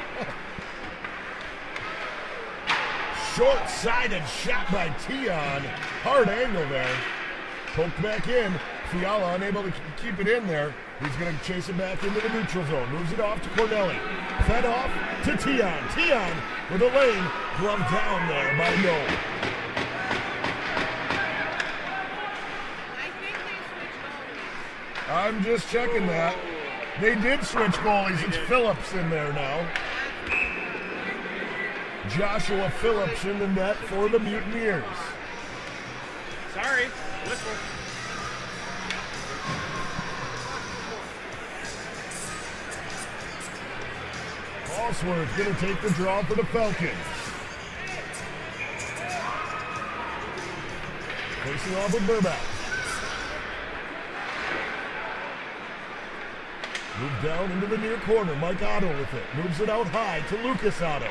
Speaker 1: Short-sided shot by Tion. Hard angle there. Poked back in. Fiala unable to keep it in there. He's going to chase it back into the neutral zone. Moves it off to Cornelli. Fed off to Tion. Tion with a lane. Glove down there by No.
Speaker 2: I think they switched goalies.
Speaker 1: I'm just checking that. They did switch goalies. It's Phillips in there now. Joshua Phillips in the net for the Mutineers.
Speaker 3: Sorry. Whistle.
Speaker 1: Allsworth going to take the draw for the Falcons. Facing off with Burback. Moved down into the near corner. Mike Otto with it. Moves it out high to Lucas Otto.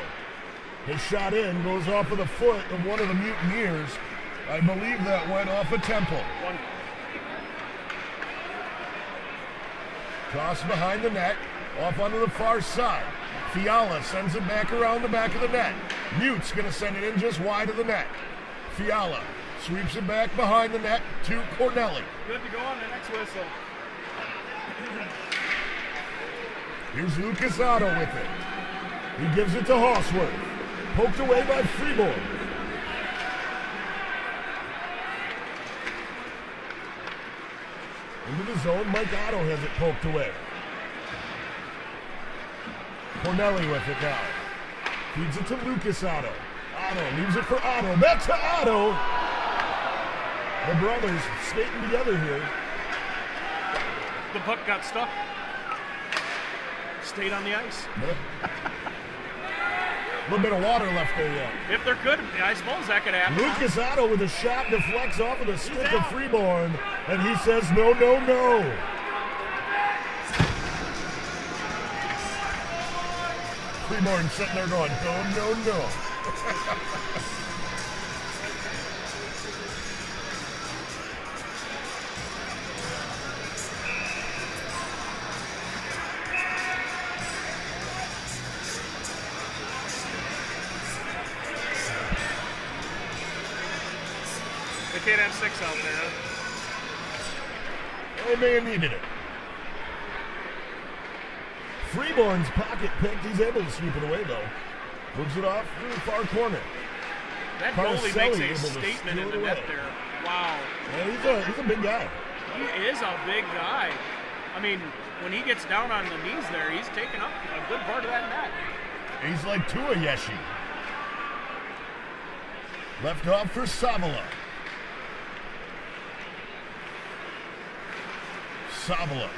Speaker 1: His shot in goes off of the foot of one of the Mutineers. I believe that went off a temple.
Speaker 3: One.
Speaker 1: Cross behind the net, off onto the far side. Fiala sends it back around the back of the net. Mute's going to send it in just wide of the net. Fiala sweeps it back behind the net to Cornelli.
Speaker 3: Good to go on the next whistle.
Speaker 1: Here's Lucas Otto with it. He gives it to Hawsworth. Poked away by Freeborn. Into the zone, Mike Otto has it poked away. Cornelli with it now. Feeds it to Lucas Otto. Otto leaves it for Otto. Back to Otto. The brothers skating together here.
Speaker 3: The puck got stuck. Stayed on the ice.
Speaker 1: A little bit of water left there yet.
Speaker 3: If there could, I suppose that could happen.
Speaker 1: Lucas Otto with a shot deflects off of the stick of Freeborn, and he says, no, no, no. Freeborn sitting there going, no, no, no.
Speaker 3: They can't have six out there.
Speaker 1: They may have needed it. Freeborn's pocket picked. He's able to sweep it away, though. Moves it off to the far corner.
Speaker 3: That goalie makes a statement in the net there. Wow.
Speaker 1: Yeah, he's, a, he's a big guy.
Speaker 3: He is a big guy. I mean, when he gets down on the knees there, he's taking up a good part of that net.
Speaker 1: He's like Tua Yeshi. Left off for Savala. Savala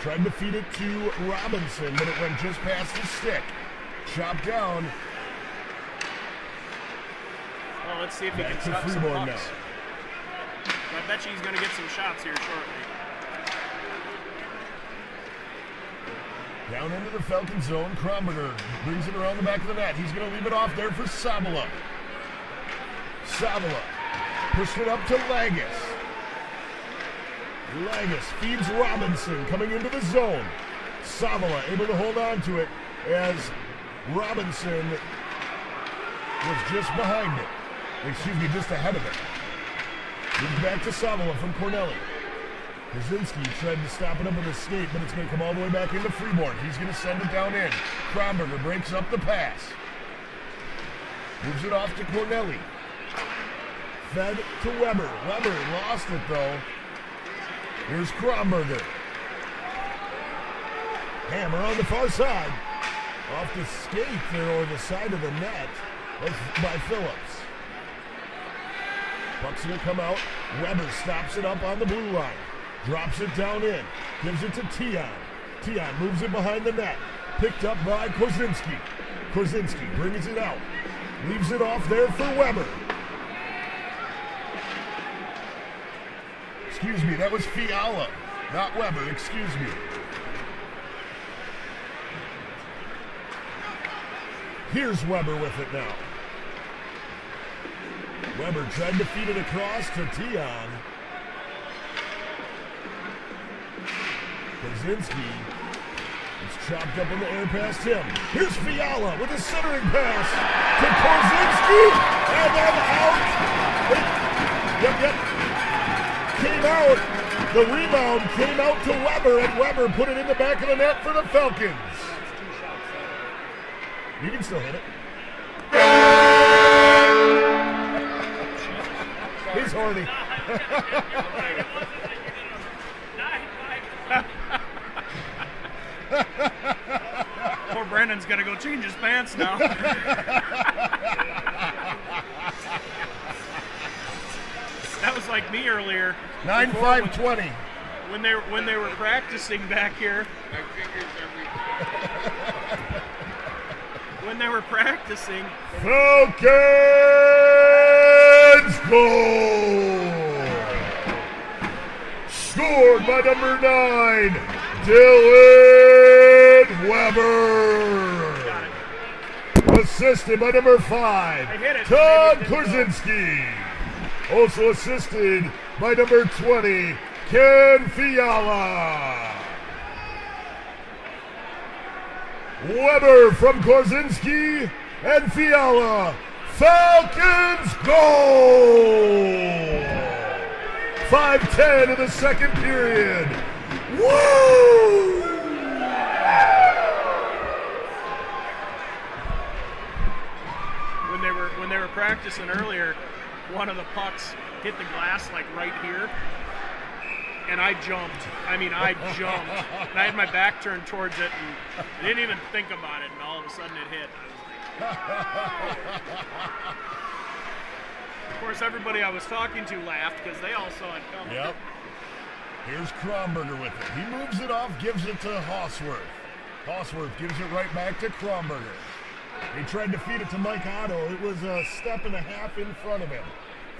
Speaker 1: tried to feed it to Robinson, but it went just past the stick. Chopped down.
Speaker 3: Well, let's see if he can
Speaker 1: to
Speaker 3: stop some pucks. I bet you he's going to get some shots here shortly.
Speaker 1: Down into the Falcon zone. Kromberger brings it around the back of the net. He's going to leave it off there for Savala. Savala pushed it up to Lagus. Lagus feeds Robinson coming into the zone. Savala able to hold on to it as Robinson was just behind it. Excuse me, just ahead of it. Moves back to Savala from Cornelli. Kaczynski tried to stop it up with a skate, but it's going to come all the way back into Freeborn. He's going to send it down in. Kronberger breaks up the pass. Moves it off to Cornelli. Fed to Weber. Weber lost it though. Here's Kromberger. Hammer on the far side. Off the skate there or the side of the net by Phillips. Puck's gonna come out. Weber stops it up on the blue line. Drops it down in. Gives it to Tion. Tion moves it behind the net. Picked up by Kozinski. Kozinski brings it out. Leaves it off there for Weber. Excuse me, that was Fiala, not Weber. Excuse me. Here's Weber with it now. Weber tried to feed it across to Tion. Kaczynski is chopped up in the air past him. Here's Fiala with a centering pass to Korzinski, and then out. The rebound came out to Weber, and Weber put it in the back of the net for the Falcons. You can still hit it. He's horny.
Speaker 3: Poor Brandon's got to go change his pants now. that was like me earlier.
Speaker 1: 9
Speaker 3: Before
Speaker 1: 5
Speaker 3: when-
Speaker 1: 20.
Speaker 3: When they when they were practicing back here. when they were practicing,
Speaker 1: Falcons goal! Scored by number nine, Dylan Weber.
Speaker 3: got.
Speaker 1: Assisted by number five,
Speaker 3: They hit
Speaker 1: Also assisted by number 20, Ken Fiala. Weber from Korzinski and Fiala. Falcons goal! 5-10 in the second period. Woo!
Speaker 3: when they were when they were practicing earlier, one of the pucks hit the glass like right here, and I jumped. I mean, I jumped. and I had my back turned towards it, and I didn't even think about it, and all of a sudden it hit. I was like- of course, everybody I was talking to laughed because they all saw it coming.
Speaker 1: Yep. Here's Kronberger with it. He moves it off, gives it to Hosworth. Hosworth gives it right back to Kronberger. He tried to feed it to Mike Otto. It was a step and a half in front of him.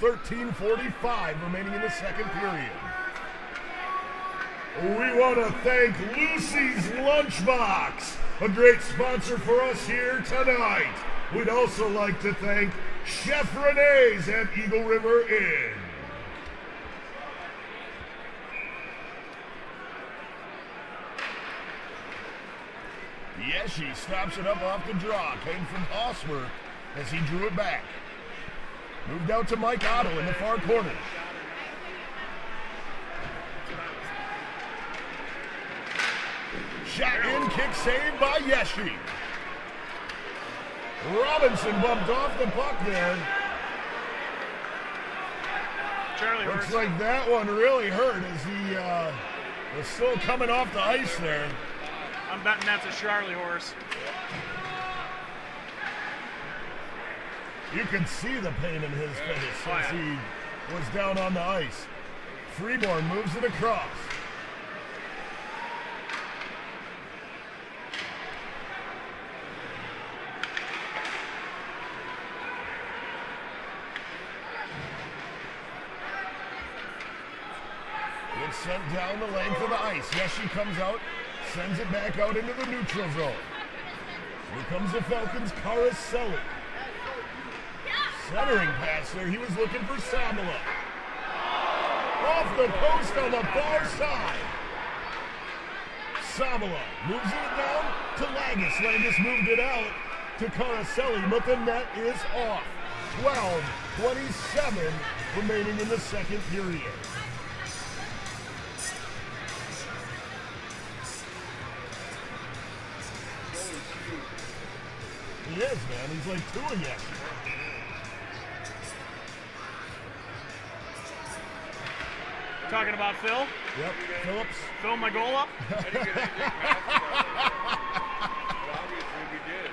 Speaker 1: 13:45 remaining in the second period. We want to thank Lucy's Lunchbox, a great sponsor for us here tonight. We'd also like to thank Chef Renee's at Eagle River Inn. Yeshi stops it up off the draw. Came from Osworth as he drew it back. Moved out to Mike Otto in the far corner. Shot in, kick saved by Yeshi. Robinson bumped off the puck there.
Speaker 3: Charlie
Speaker 1: Looks
Speaker 3: Horse.
Speaker 1: like that one really hurt as he uh, was still coming off the ice there.
Speaker 3: I'm betting that's a Charlie horse.
Speaker 1: You can see the pain in his face
Speaker 3: Oh,
Speaker 1: as
Speaker 3: yeah.
Speaker 1: he was down on the ice. Freeborn moves it across. It's sent down the length of the ice. Yeshi comes out, sends it back out into the neutral zone. Here comes the Falcons' Caraselli. Centering pass there. He was looking for Samala. Off the post on the far side. Samala moves it down to Lagus. Lagus moved it out to Caraselli, but the net is off. 12 27 remaining in the second period. He is, man. He's like two again.
Speaker 3: Talking about Phil.
Speaker 1: Yep. Phillips.
Speaker 3: Phil, my goal up.
Speaker 7: I didn't get anything past him. But obviously we did.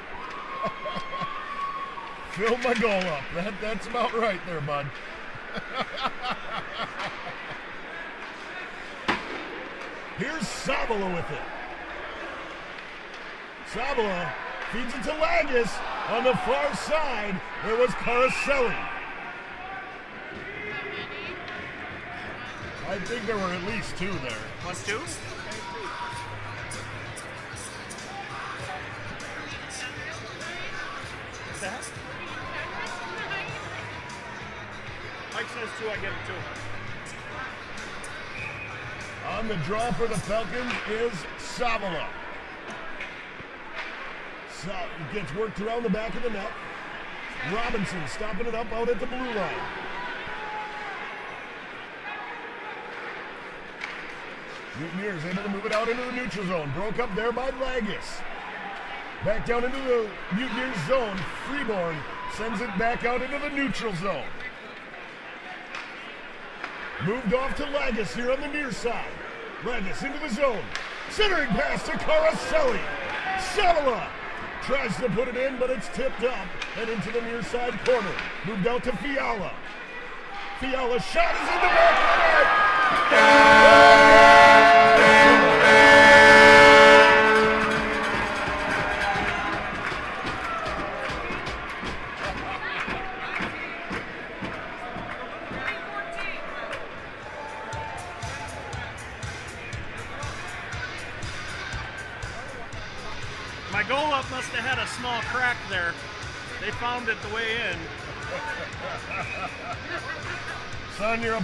Speaker 1: Fill my goal up. That, that's about right there, bud. Here's Savala with it. Savala feeds it to Lagus. On the far side, there was Caraselli. I think there were at least two there.
Speaker 3: Plus two. That? Mike says two. I give him two.
Speaker 1: On the draw for the Falcons is Savala. Sa- gets worked around the back of the net. Robinson stopping it up out at the blue line. Mutineers able to move it out into the neutral zone. Broke up there by Lagus. Back down into the Mutineers zone. Freeborn sends it back out into the neutral zone. Moved off to Lagus here on the near side. Lagus into the zone. Centering pass to Caraselli. Savala tries to put it in, but it's tipped up and into the near side corner. Moved out to Fiala. Fiala shot is in the back of the net.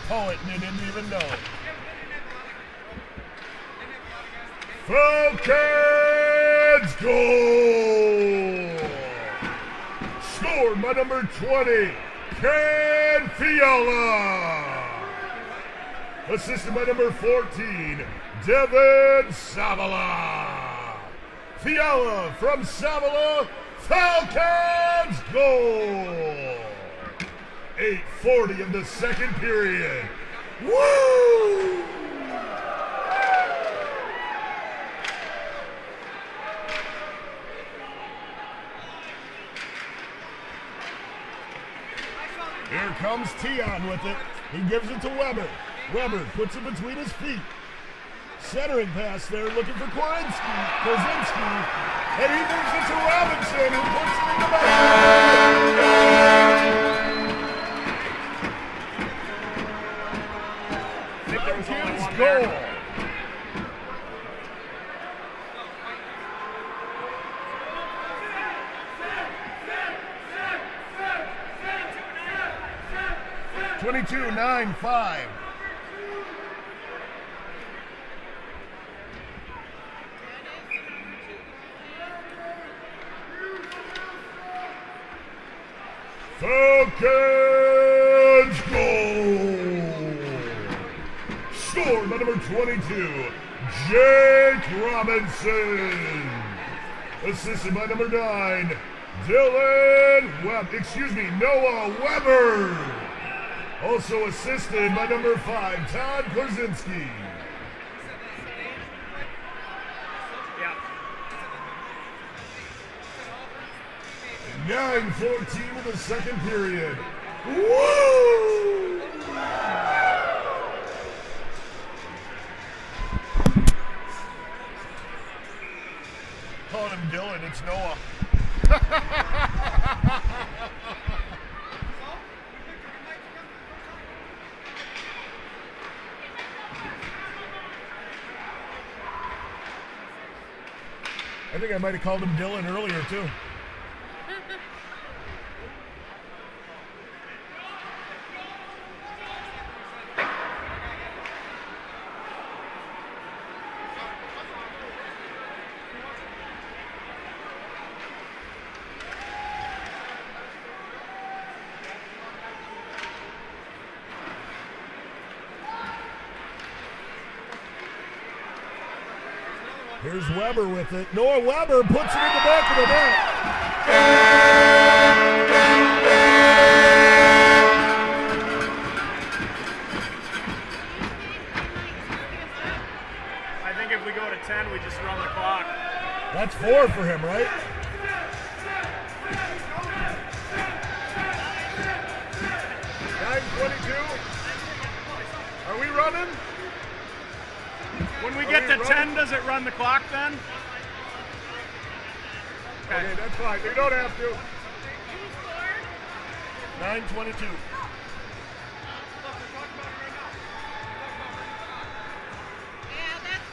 Speaker 1: Poet and you didn't even know it. Falcons goal! Scored by number 20, Ken Fiala. Assisted by number 14, Devin Savala. Fiala from Savala, Falcons goal! 8.40 of the second period. Woo! Here comes Tion with it. He gives it to Weber. Weber puts it between his feet. Centering pass there, looking for Korinski. Kozinski. And he moves it to Robinson, who puts it in the
Speaker 3: I
Speaker 1: goal. Twenty-two, nine, five. Falcons goal! Scored by number 22, Jake Robinson. Assisted by number 9, Dylan Webb. Excuse me, Noah Weber. Also assisted by number 5, Todd Korzinski.
Speaker 3: Yeah.
Speaker 1: 9-14 the second period. Woo! Calling him Dylan, it's Noah. I think I might have called him Dylan earlier too. Here's Weber with it. Noah Weber puts it in the back of the net.
Speaker 3: I think if we go to 10, we just run the clock.
Speaker 1: That's four for him, right?
Speaker 3: Nine twenty-two. Are we running? When we get to ten, does it run the clock then? Okay, that's fine. You don't have to.
Speaker 2: Who scored?
Speaker 1: 922.
Speaker 2: Yeah, that's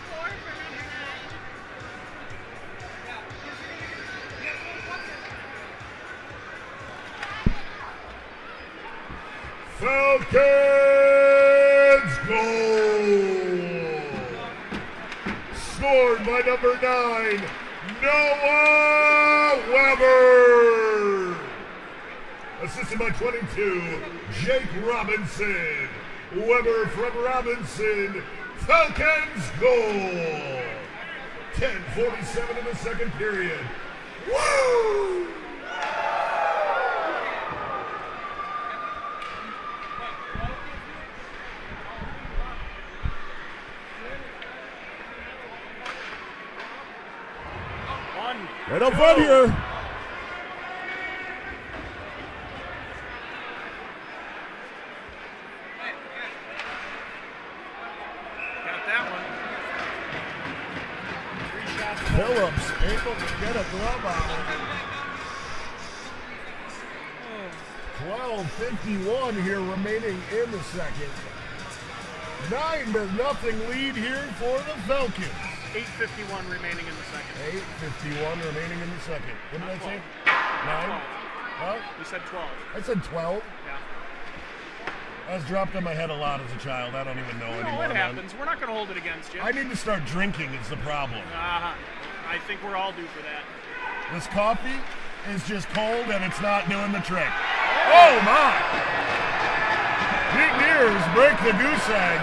Speaker 2: number nine,
Speaker 8: Noah Weber! Assisted by 22, Jake Robinson. Weber from Robinson. Falcons goal! 10:47 in the second period. Woo!
Speaker 3: One.
Speaker 1: Right up front here. Phillips able to get a glove on it. 12.51 here remaining in the second. Nine to nothing lead here for the Falcons.
Speaker 3: 8.51 remaining in the second.
Speaker 1: 8.51 remaining in the second. What did I say? Nine? Huh?
Speaker 3: You said 12.
Speaker 1: I said 12.
Speaker 3: Yeah.
Speaker 1: I was dropped on my head a lot as a child. I don't even know
Speaker 3: No,
Speaker 1: anymore.
Speaker 3: it
Speaker 1: man.
Speaker 3: happens. We're not going to hold it against you.
Speaker 1: I need to start drinking is the problem.
Speaker 3: Uh-huh. I think we're all due for that.
Speaker 1: This coffee is just cold and it's not doing the trick. Oh my! Mutineers break the goose egg.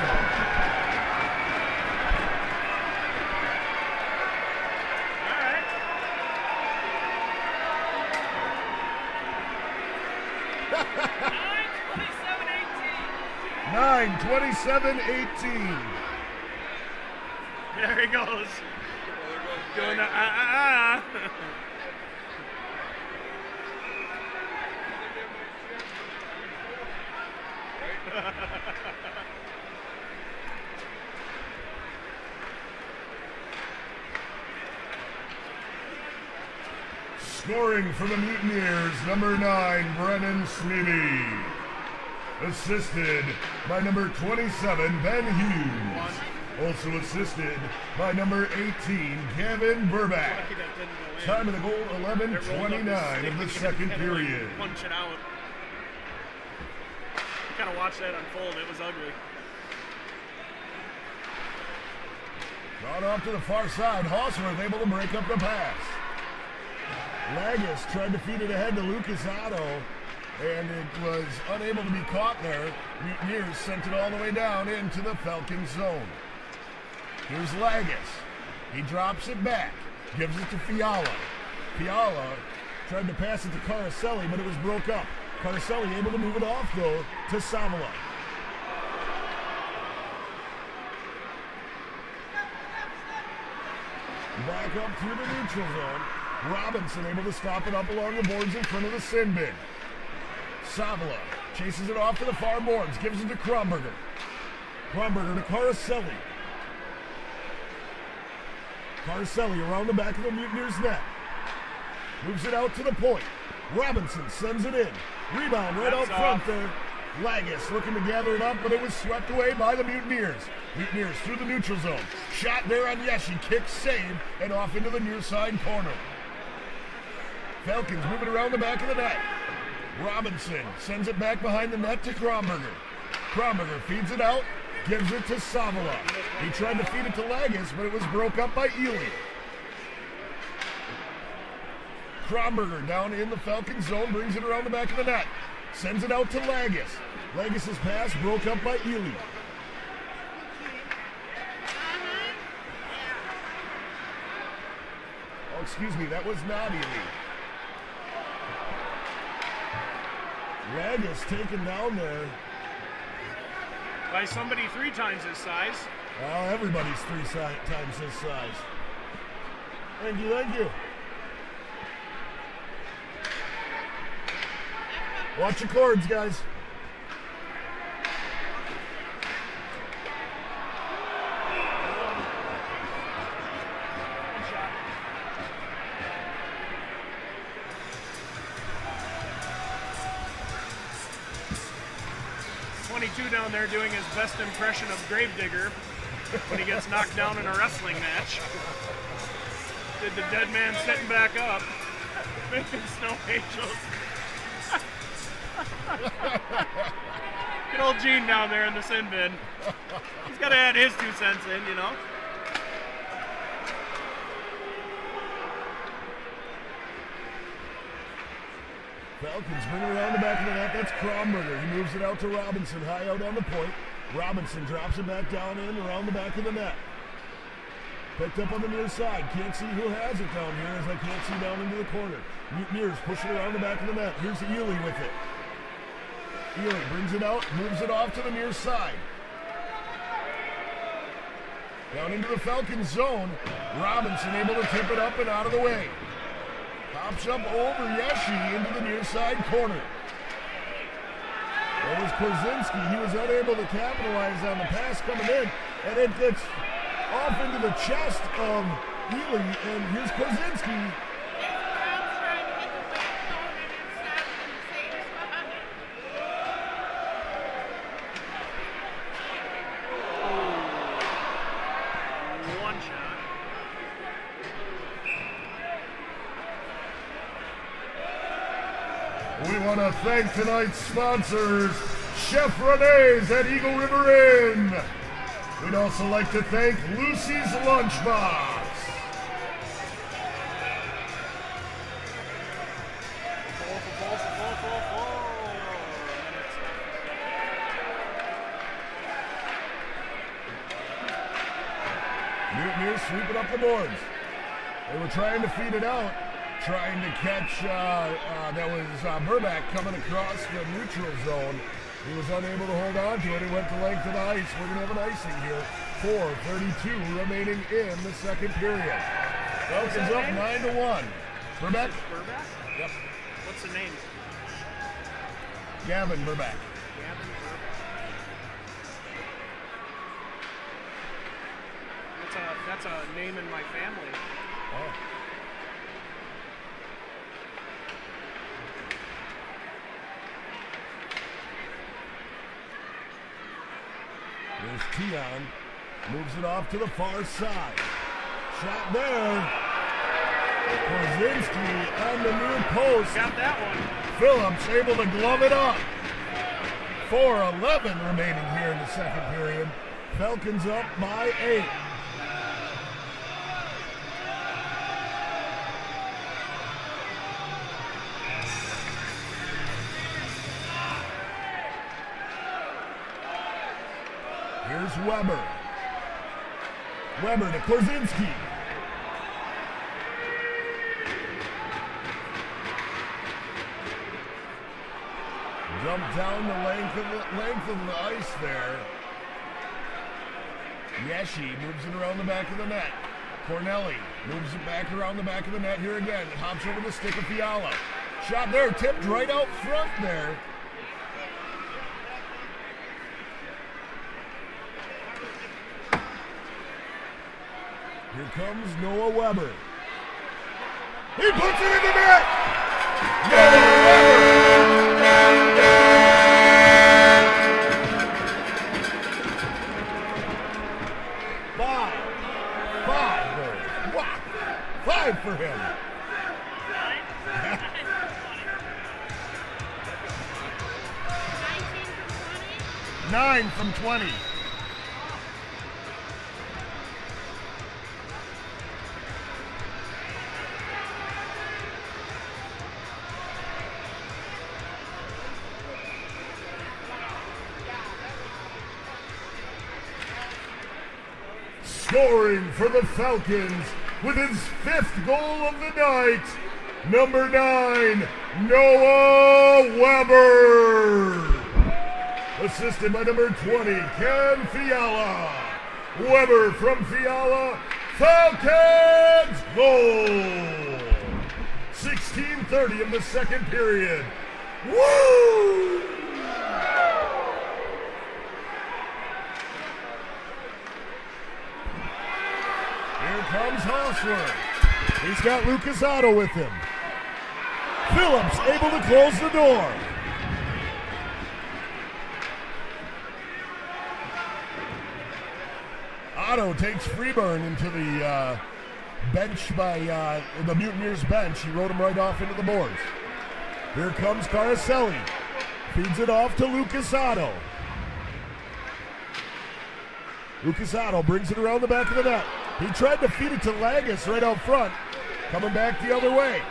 Speaker 1: 27 18.
Speaker 3: There he goes. Doing the ah ah ah.
Speaker 8: Scoring for the Mutineers, number nine, Brennan Sweeney. Assisted by number 27, Ben Hughes. Also assisted by number 18, Kevin Burback.
Speaker 3: Lucky that didn't go in.
Speaker 8: Time of the goal,
Speaker 3: It rolled
Speaker 8: 11:29 of the second
Speaker 3: him to, like,
Speaker 8: period.
Speaker 3: Punch it out. Kind of watched that unfold. It was ugly.
Speaker 1: Brought off to the far side. Hosworth able to break up the pass. Lagus tried to feed it ahead to Lucas Otto, and it was unable to be caught there. Mutineers sent it all the way down into the Falcon zone. Here's Lagus. He drops it back, gives it to Fiala. Fiala tried to pass it to Caraselli, but it was broke up. Caraselli able to move it off, though, to Savala. Back up through the neutral zone. Robinson able to stop it up along the boards in front of the sin bin. Savala chases it off to the far boards, gives it to Kromberger. Kromberger to Caraselli. Caraselli around the back of the Mutineers' net. Moves it out to the point. Robinson sends it in. Rebound right
Speaker 3: That's
Speaker 1: out front
Speaker 3: off.
Speaker 1: there. Lagus looking to gather it up, but it was swept away by the Mutineers. Mutineers through the neutral zone. Shot there on Yeshi. Kick, save, and off into the near side corner. Falcons moving around the back of the net. Robinson sends it back behind the net to Kromberger. Kromberger feeds it out, gives it to Savala. He tried to feed it to Lagus, but it was broke up by Ely. Kromberger down in the Falcon zone, brings it around the back of the net. Sends it out to Lagus. Lagus's pass broke up by Ely. Oh, excuse me, that was not Ely. Ragus taken down there.
Speaker 3: By somebody three times his size.
Speaker 1: Well, everybody's three si- times his size. Thank you, thank you. Watch your cords, guys.
Speaker 3: 22 down there doing his best impression of Gravedigger when he gets knocked down in a wrestling match. Did the dead man sitting back up, making snow angels. Good old Gene down there in the sin bin. He's got to add his two cents in, you know.
Speaker 1: Falcons bring it around the back of the net. That's Kromberger. He moves it out to Robinson, high out on the point. Robinson drops it back down in around the back of the net. Picked up on the near side. Can't see who has it down here as I can't see down into the corner. Mutineers pushing it around the back of the net. Here's Ely with it. Ely brings it out, moves it off to the near side. Down into the Falcons zone. Robinson able to tip it up and out of the way. Pops up over Yeshi into the near side corner. That was Kozinski. He was unable to capitalize on the pass coming in, and it gets off into the chest of Ely, and here's Kozinski.
Speaker 2: This crowd's trying to get the backbone and it's stopping in the same spot.
Speaker 3: One shot.
Speaker 9: We want to thank tonight's sponsors, Chef Renee's at Eagle River Inn. We'd also like to thank Lucy's Lunchbox.
Speaker 1: Mutineers sweeping up the boards. They were trying to feed it out, trying to catch, uh, uh, that was uh, Burback coming across the neutral zone. He was unable to hold on to it. He went the length of the ice. We're going to have an icing here. 4.32 remaining in the second period. Falcons up 9 to 1. Burback?
Speaker 3: Burback?
Speaker 1: Yep.
Speaker 3: What's the name?
Speaker 1: Gavin Burback.
Speaker 3: Gavin Burback. That's a that's a name in my family.
Speaker 1: Oh. There's Tion. Moves it off to the far side. Shot there. Korzinski on the near post.
Speaker 3: Got that one.
Speaker 1: Phillips able to glove it up. 4-11 remaining here in the second period. Falcons up by eight. Weber. Weber to Korzinski. Jump down the length of the length of the ice there. Yeshi moves it around the back of the net. Cornelli moves it back around the back of the net here again. It Hops over the stick of Fiala. Shot there, tipped right out front there. Here comes Noah Weber. He puts it in the net! Noah
Speaker 9: the Falcons,
Speaker 1: with his fifth goal of the night, number nine, Noah Weber. Assisted by number 20, Ken Fiala. Weber from Fiala, Falcons goal. 16:30 in the second period. Woo! He's got Lucas Otto with him. Phillips able to close the door. Otto takes Freeborn into the uh, bench by uh, the Mutineers bench. He wrote him right off into the boards. Here comes Caraselli. Feeds it off to Lucas Otto. Lucas Otto brings it around the back of the net. He tried to feed it to Lagus right out front. Coming back the other way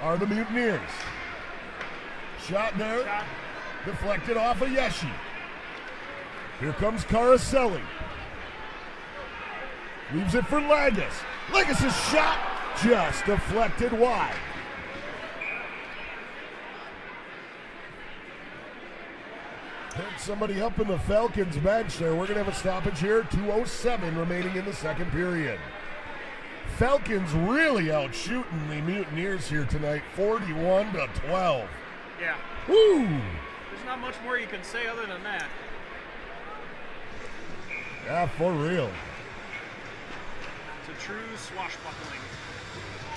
Speaker 1: are the Mutineers. Shot there. Deflected off of Yeshi. Here comes Caraselli. Leaves it for Lagus. Lagus' shot just deflected wide. Pick somebody up in the Falcons bench there. We're going to have a stoppage here. 2.07 remaining in the second period. Falcons really out shooting the Mutineers here tonight, 41 to 12.
Speaker 3: Yeah.
Speaker 1: Woo!
Speaker 3: There's not much more you can say other than that.
Speaker 1: Yeah, for real.
Speaker 3: It's a true swashbuckling.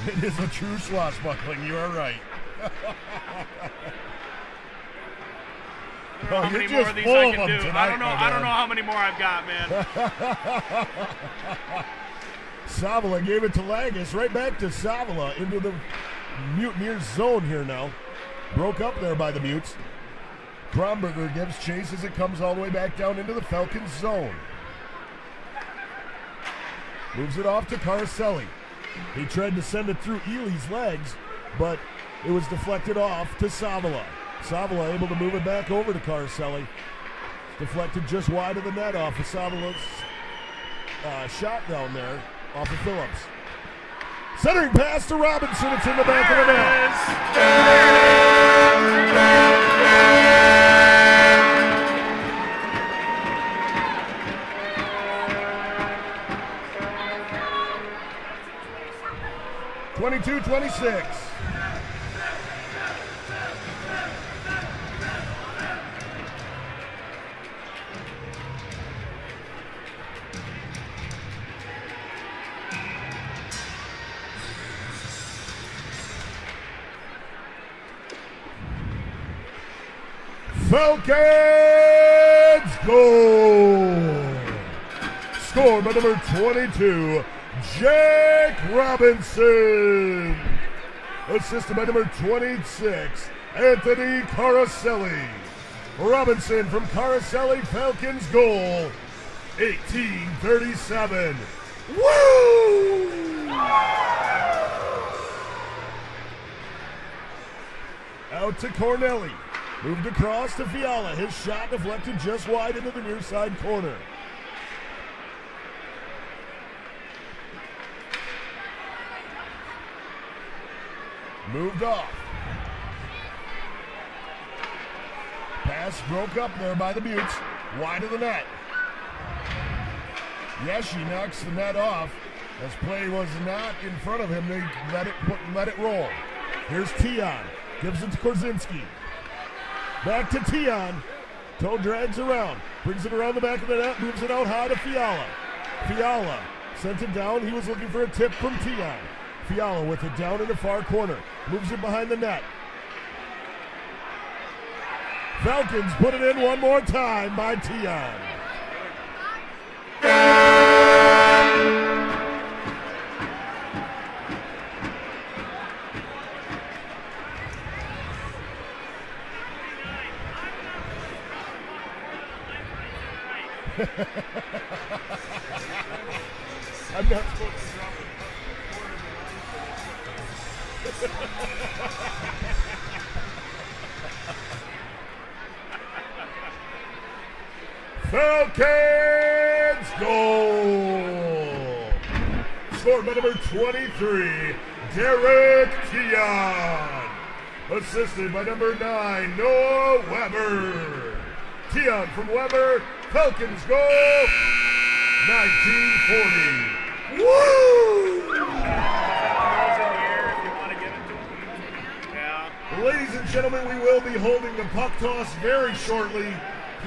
Speaker 1: It is a true swashbuckling. You are right.
Speaker 3: I
Speaker 1: Oh,
Speaker 3: how many more of these I can do. I don't know. I don't know how many more I've got, man.
Speaker 1: Savala gave it to Lagus, right back to Savala into the Mutineers zone here now. Broke up there by the Mutes. Bromberger gives chase as it comes all the way back down into the Falcons zone. Moves it off to Caraselli. He tried to send it through Ely's legs, but it was deflected off to Savala. Savala able to move it back over to Caraselli. Deflected just wide of the net off of Savala's uh, shot down there off of Phillips. Centering pass to Robinson. It's in the back of the net. Twenty-two, twenty-six. Falcons goal. Scored by number 22, Jake Robinson. Assisted by number 26, Anthony Caraselli. Robinson from Caraselli, Falcons goal. 1837. Woo! Out to Cornelli. Moved across to Fiala. His shot deflected just wide into the near side corner. Moved off. Pass broke up there by the Mutes. Wide of the net. Yeshi knocks the net off. As play was not in front of him, they let it let it roll. Here's Tion. Gives it to Korzinski. Back to Tion. Toe drags around. Brings it around the back of the net. Moves it out high to Fiala. Fiala sent it down. He was looking for a tip from Tion. Fiala with it down in the far corner. Moves it behind the net. Falcons put it in one more time by Tion. I'm not supposed to drop it. Falcons goal! Score by number 23, Derek Tion, Assisted by number 9, Noah Weber. Tion from Weber Falcons go 1940. Woo! Ladies and gentlemen, we will be holding the puck toss very shortly.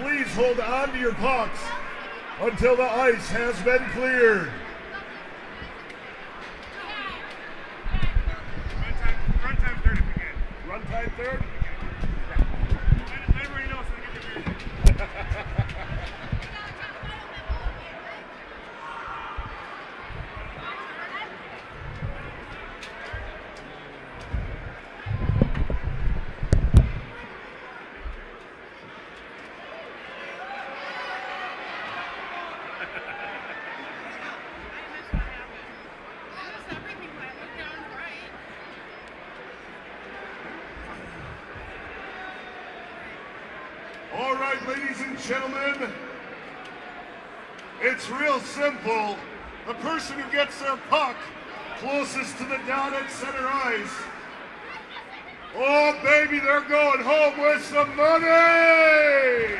Speaker 1: Please hold on to your pucks until the ice has been cleared.
Speaker 10: Runtime run
Speaker 1: third. simple. The person who gets their puck closest to the dotted center ice. Oh, baby, they're going home with some money!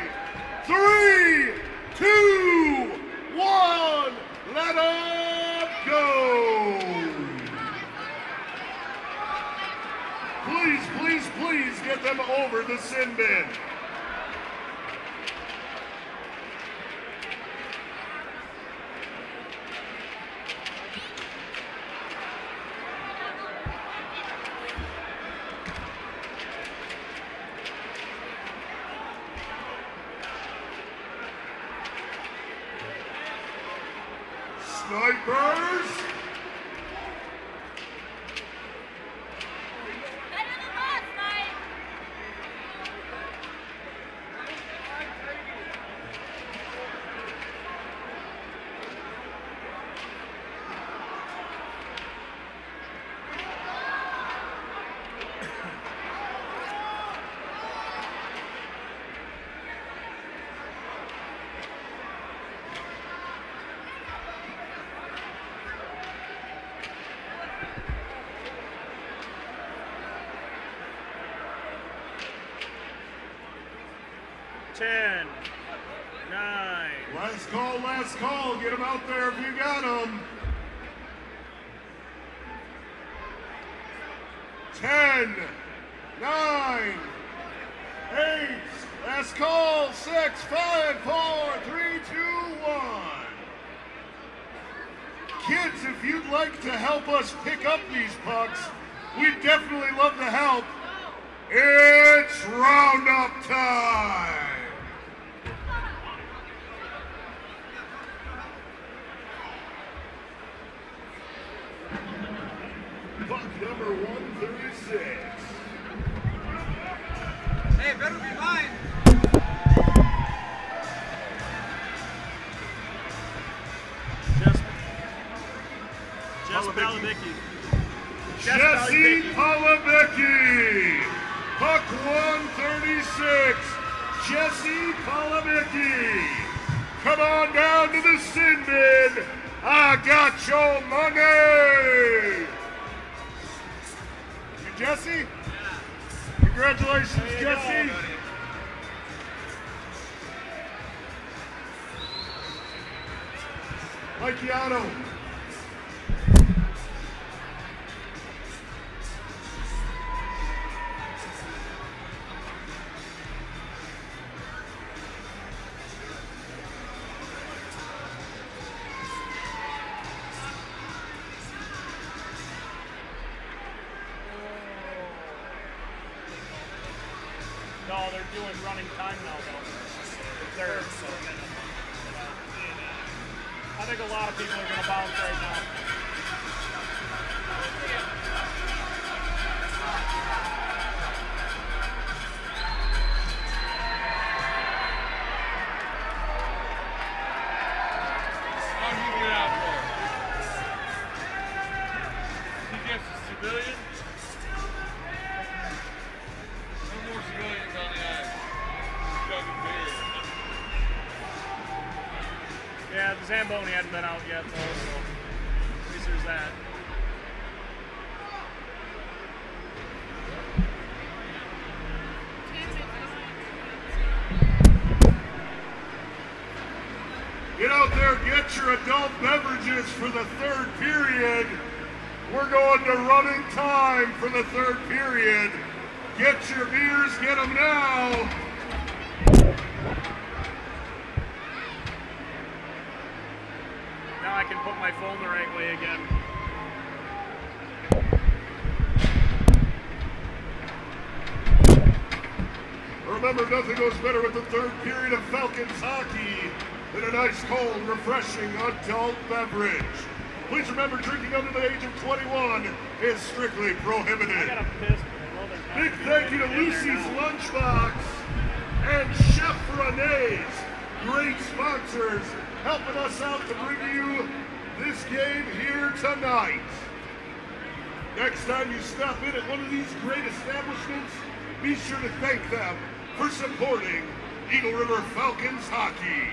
Speaker 1: Three, two, one, let it go! Please, please, please get them over the sin bin. Snipers!
Speaker 3: doing running
Speaker 1: your adult beverages for the third period. We're going to running time for the third period. Get your beers, get them now.
Speaker 3: Now I can put my phone the right way again.
Speaker 1: Remember, nothing goes better with the third period of Falcons hockey than a nice, cold, refreshing adult beverage. Please remember, drinking under the age of 21 is strictly prohibited.
Speaker 3: a piss, but I know there's not
Speaker 1: Big thank you to Lucy's. Lunchbox and Chef Renee's, great sponsors, helping us out to bring you this game here tonight. Next time you stop in at one of these great establishments, be sure to thank them for supporting Eagle River Falcons hockey.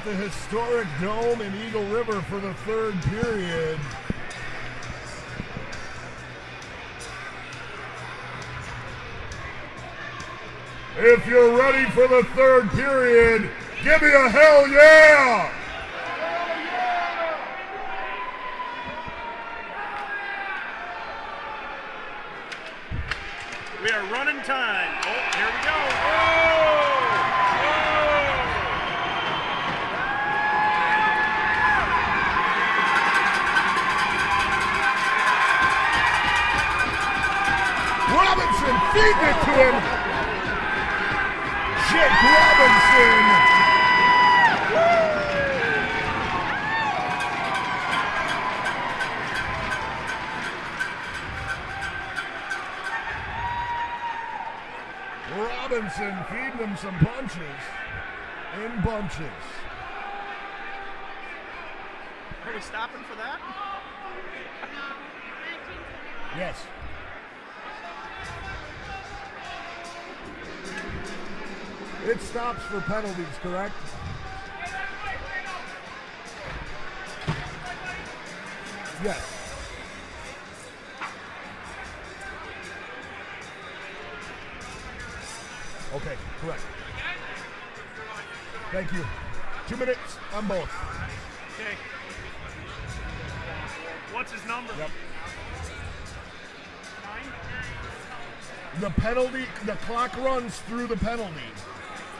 Speaker 1: At the historic dome in Eagle River for the third period.
Speaker 7: If you're ready for the third period, give me a hell yeah!
Speaker 3: We are running time.
Speaker 1: Feeding it to him. Jake Robinson. Robinson feeding him some punches in bunches.
Speaker 3: Are we stopping for that?
Speaker 1: Yes. It stops for penalties, correct? Yes. Okay, correct. Thank you. Two minutes on both.
Speaker 3: Okay. What's his number?
Speaker 1: Yep. The penalty, the clock runs through the penalty.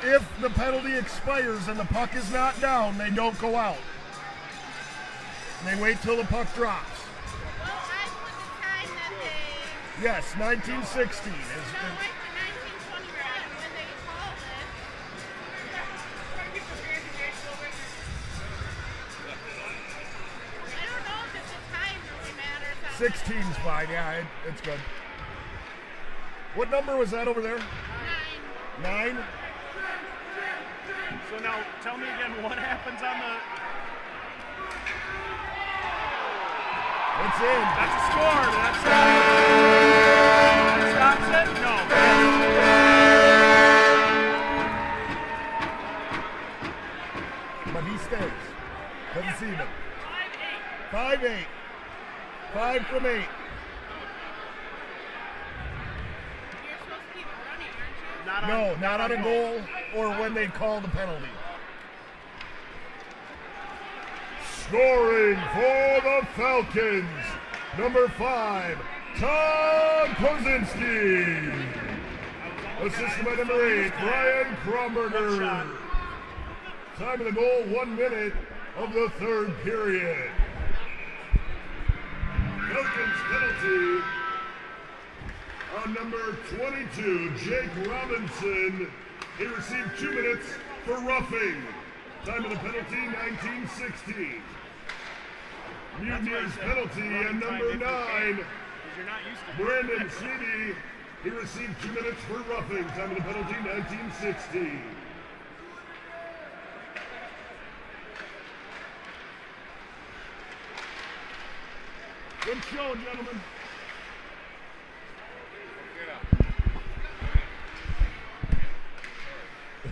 Speaker 1: If the penalty expires and the puck is not down, they don't go out. They wait till the puck drops.
Speaker 2: Well, I put the time that they.
Speaker 1: Yes, 1916 is.
Speaker 2: No, like the 1920 round when they called it. I don't know if it's the time really matters. on that.
Speaker 1: 16's fine. Yeah, it, it's good. What number was that over there?
Speaker 2: Nine.
Speaker 1: Nine.
Speaker 3: So now tell me again what happens on the.
Speaker 1: It's in.
Speaker 3: That's a score. That's that stops it. No.
Speaker 1: But he stays. Doesn't see him. Five eight. Five from eight.
Speaker 2: You're supposed to keep running, aren't you?
Speaker 3: Not on,
Speaker 1: No, not on a goal or when they call the penalty.
Speaker 7: Scoring for the Falcons, number five, Tom Kozinski. Assisted by number eight, Brian Kromberger. Time of the goal, one minute of the third period. Falcons penalty on number 22, Jake Robinson. He received two minutes for roughing. Time of the penalty, 1916. Mutineers penalty and number nine,
Speaker 3: Because you're not used to
Speaker 7: Brandon Sheedy. He received two minutes for roughing. Time of the penalty, 1916. Good show, gentlemen.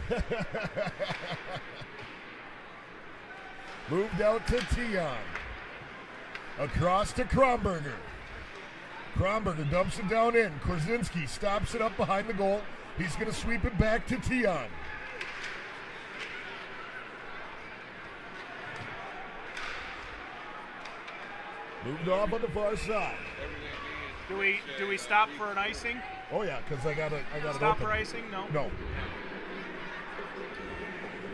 Speaker 1: Moved out to Tion. Across to Kromberger. Kromberger dumps it down in. Korzinski stops it up behind the goal. He's going to sweep it back to Tion. Moved off on the far side.
Speaker 3: Do we do we stop for an icing?
Speaker 1: Oh yeah, because I got it. I got it
Speaker 3: Stop for icing? No.
Speaker 1: No.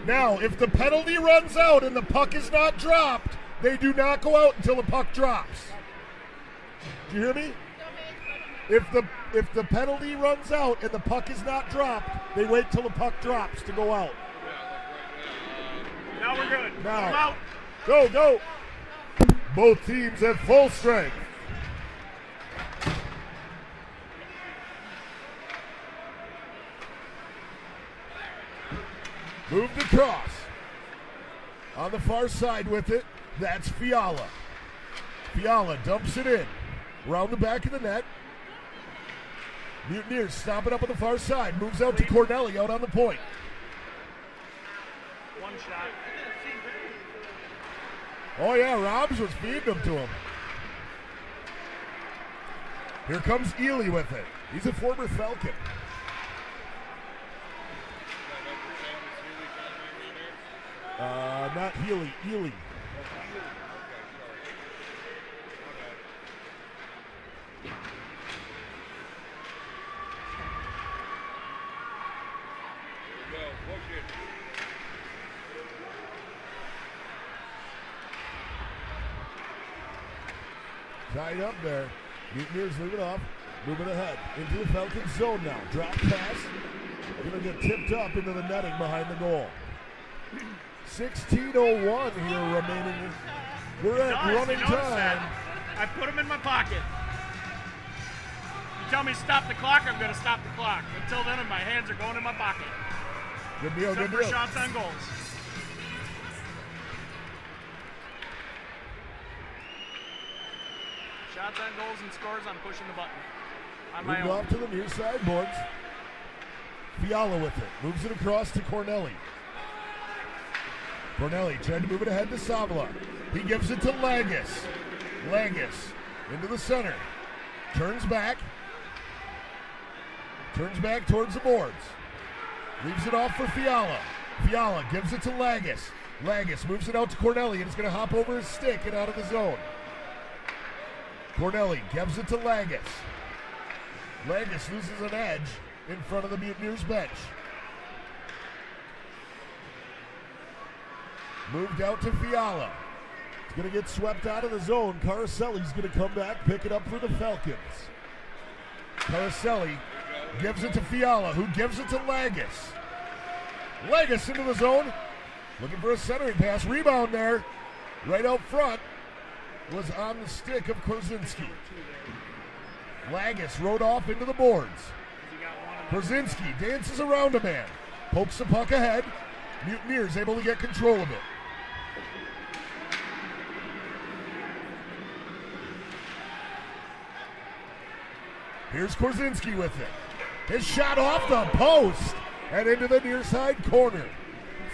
Speaker 1: Now, if the penalty runs out and the puck is not dropped, they do not go out until the puck drops. Do you hear me? If the if the penalty runs out and the puck is not dropped, they wait till the puck drops to go out.
Speaker 3: Now we're good.
Speaker 1: Now. Go, go. Both teams at full strength. Moved across. On the far side with it, that's Fiala. Fiala dumps it in. Round the back of the net. Mutineers stop it up on the far side. Moves out to Cornelli out on the point.
Speaker 3: one shot.
Speaker 1: Oh yeah, Robs was feeding them to him. Here comes Ely with it. He's a former Falcon. Uh, not Healy, Ely. Tied up there. Mutineers leave it off. Moving ahead into the Falcon zone now. Drop pass. Going to get tipped up into the netting behind the goal. 16.01 here remaining. We're at
Speaker 3: Notice-
Speaker 1: running time.
Speaker 3: I put them in my pocket. You tell me to stop the clock, I'm going to stop the clock. Until then, my hands are going in my pocket.
Speaker 1: Good deal,
Speaker 3: Except
Speaker 1: good deal.
Speaker 3: shots on goals. Shots on goals and scores, I'm pushing the button. On my own.
Speaker 1: off to the near side boards. Fiala with it. Moves it across to Cornelli. Cornelli trying to move it ahead to Savla. He gives it to Lagus. Lagus into the center. Turns back. Turns back towards the boards. Leaves it off for Fiala. Fiala gives it to Lagus. Lagus moves it out to Cornelli and it's going to hop over his stick and out of the zone. Cornelli gives it to Lagus. Lagus loses an edge in front of the Mutineers bench. Moved out to Fiala. He's going to get swept out of the zone. Caroselli's going to come back, pick it up for the Falcons. Caroselli gives it to Fiala, who gives it to Lagus. Lagus into the zone. Looking for a centering pass. Rebound there. Right out front was on the stick of Korzinski. Lagus rode off into the boards. Korzinski dances around a man. Pokes the puck ahead. Mutineers able to get control of it. Here's Korzinski with it. His shot off the post and into the near side corner.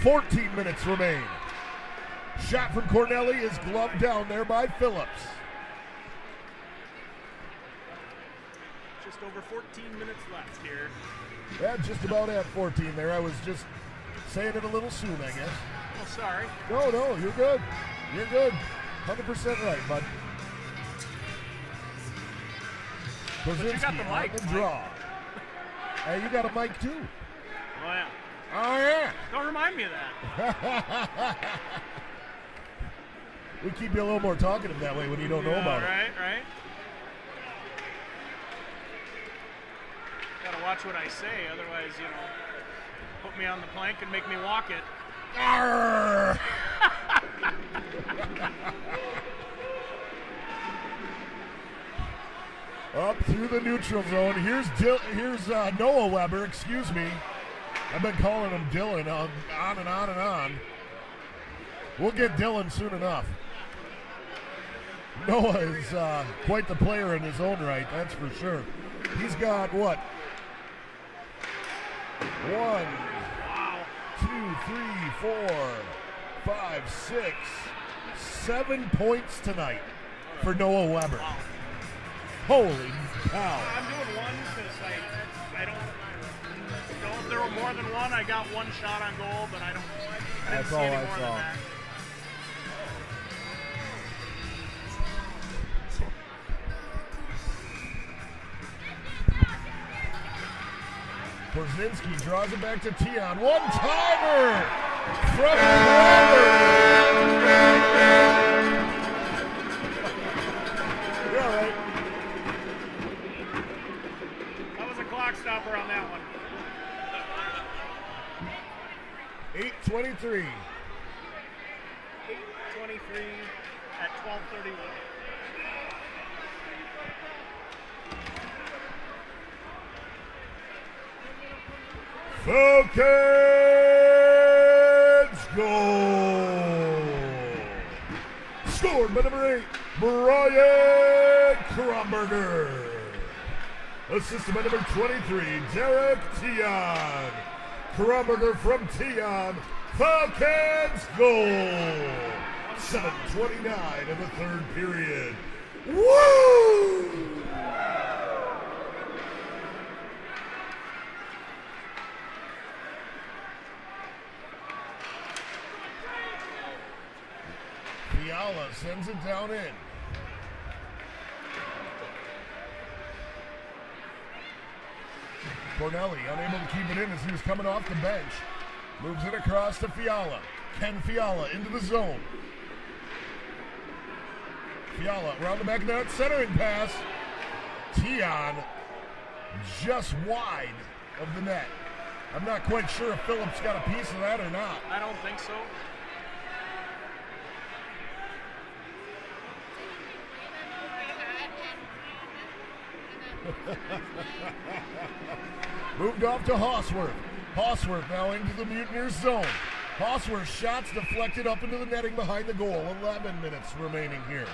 Speaker 1: 14 minutes remain. Shot from Cornelli is gloved down there by Phillips.
Speaker 3: Just over 14 minutes left here.
Speaker 1: Yeah, just about at 14 there. I was just saying it a little soon, I guess.
Speaker 3: Oh, sorry.
Speaker 1: No, no, you're good. You're good. 100% right, bud.
Speaker 3: You got the mic,
Speaker 1: the draw. Hey, you got a mic too.
Speaker 3: Oh, yeah.
Speaker 1: Oh, yeah.
Speaker 3: Don't remind me of that.
Speaker 1: We keep you a little more talkative that way when you don't know
Speaker 3: Yeah,
Speaker 1: about it.
Speaker 3: right, right. Gotta watch what I say, otherwise, you know, put me on the plank and make me walk it.
Speaker 1: Up through the neutral zone. Here's Dil- here's uh, Noah Weber. Excuse me. I've been calling him Dylan on, and on and on. We'll get Dylan soon enough. Noah is uh, quite the player in his own right, that's for sure. He's got what? One, two, three, four, five, six, seven points tonight for Noah Weber. Holy cow.
Speaker 3: I'm doing one because I, I don't know if there were more than one. I got one shot on goal, but I don't. I didn't
Speaker 1: That's
Speaker 3: see
Speaker 1: all
Speaker 3: any
Speaker 1: I
Speaker 3: more
Speaker 1: saw.
Speaker 3: than that.
Speaker 1: Korzinski draws it back to Tion. One timer from Weber. You're all right.
Speaker 3: That was a clock stopper on that one.
Speaker 1: 823.
Speaker 3: 8:23 at 12:31.
Speaker 1: Falcons goal. Scored by number eight, Brian Kromberger. Assisted by number 23, Derek Tion. Kromberger from Tion Falcons goal. 7.29 of the third period. Woo! Fiala sends it down in. Cornelli unable to keep it in as he was coming off the bench. Moves it across to Fiala. Ken Fiala into the zone. Fiala around the back of that centering pass. Tion just wide of the net. I'm not quite sure if Phillips got a piece of that or not.
Speaker 3: I don't think so.
Speaker 1: Moved off to Hosworth. Hosworth now into the Mutineers zone. Hosworth shots deflected up into the netting behind the goal. 11 minutes remaining here.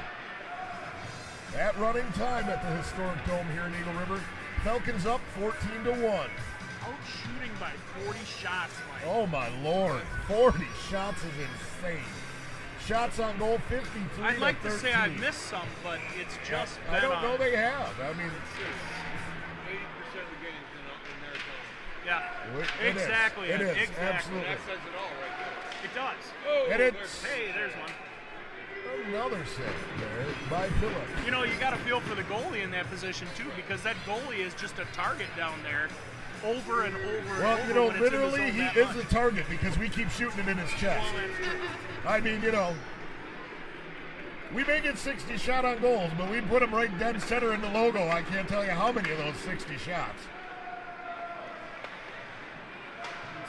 Speaker 1: At running time at the historic dome here in Eagle River. Falcons up 14 to 1.
Speaker 3: Out shooting by 40 shots, Mike.
Speaker 1: Oh my lord. 40 shots is insane. Shots on goal 53
Speaker 3: I'd like to
Speaker 1: 13.
Speaker 3: say I've missed some, but it's just
Speaker 1: I don't
Speaker 3: on.
Speaker 1: know they have. I mean,
Speaker 3: Yeah,
Speaker 1: it is.
Speaker 3: exactly.
Speaker 1: It is.
Speaker 3: Exactly.
Speaker 1: Absolutely.
Speaker 10: That says it all right there.
Speaker 3: It does.
Speaker 10: Oh,
Speaker 1: And
Speaker 10: there's-
Speaker 1: it's-
Speaker 3: Hey, there's one.
Speaker 1: Another save there by Phillips.
Speaker 3: You know, you got to feel for the goalie in that position too, because that goalie is just a target down there, over and over. and
Speaker 1: Well,
Speaker 3: over
Speaker 1: you know,
Speaker 3: when it's in the
Speaker 1: literally, he is
Speaker 3: much.
Speaker 1: the target because we keep shooting him in his chest.
Speaker 3: Well, that's true.
Speaker 1: I mean, you know, we may get 60 shot on goals, but we put him right dead center in the logo. I can't tell you how many of those 60 shots.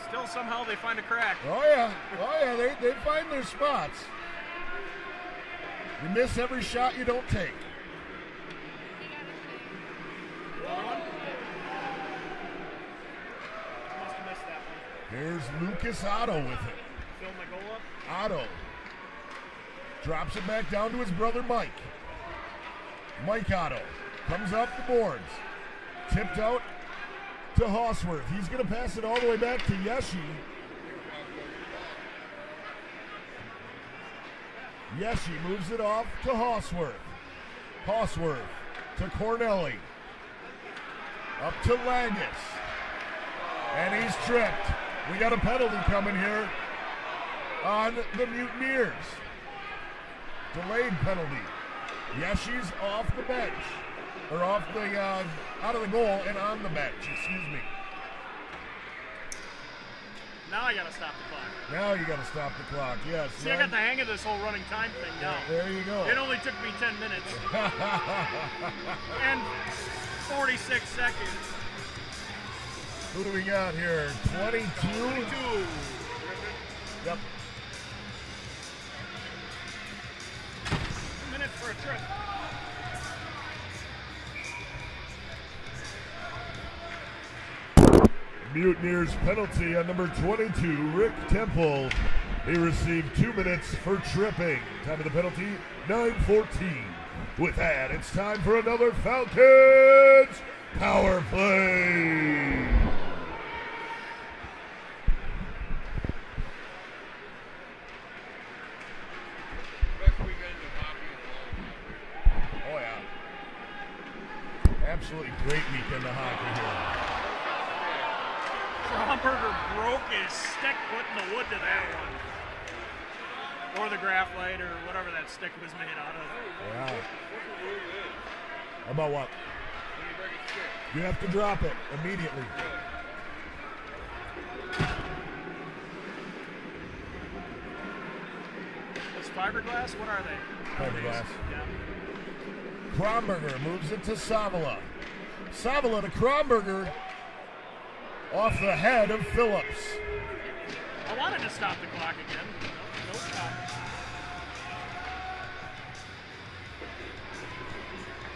Speaker 3: Still, somehow they find a crack.
Speaker 1: Oh yeah, oh yeah, they, they find their spots. You miss every shot you don't take.
Speaker 3: Must have missed that one.
Speaker 1: Here's Lucas Otto with it.
Speaker 3: Fill my goal up.
Speaker 1: Otto drops it back down to his brother Mike. Mike Otto comes up the boards, tipped out to Hosworth. He's going to pass it all the way back to Yeshi. Yeshi moves it off to Hosworth. Hosworth to Cornelli. Up to Lagus. And he's tripped. We got a penalty coming here on the Mutineers. Delayed penalty. Yeshi's off the bench. Or off the, uh, out of the goal and on the bench, excuse me.
Speaker 3: Now I gotta stop the clock.
Speaker 1: Now you got to stop the clock, yes.
Speaker 3: See, I got the hang of this whole running time thing now.
Speaker 1: There you go.
Speaker 3: It only took me 10 minutes and 46 seconds.
Speaker 1: Who do we got here? 22?
Speaker 3: Two.
Speaker 1: Yep.
Speaker 3: Two minutes for a trip.
Speaker 1: Mutineers penalty on number 22, Rick Temple. He received two minutes for tripping. Time of the penalty, 9.14. With that, it's time for another Falcons power play. Oh, yeah. Absolutely great weekend of hockey here.
Speaker 3: Stromberger broke his stick putting the wood to that one. Or the graphite or whatever that stick was made out of.
Speaker 1: Yeah.
Speaker 10: What's the rule is?
Speaker 1: About what?
Speaker 10: You
Speaker 1: have to drop it immediately.
Speaker 3: It's fiberglass? What are they?
Speaker 1: Fiberglass.
Speaker 3: Yeah.
Speaker 1: Kronberger moves it to Savala. Savala to Kronberger off the head of Phillips.
Speaker 3: I wanted to stop the clock again. No, no stop.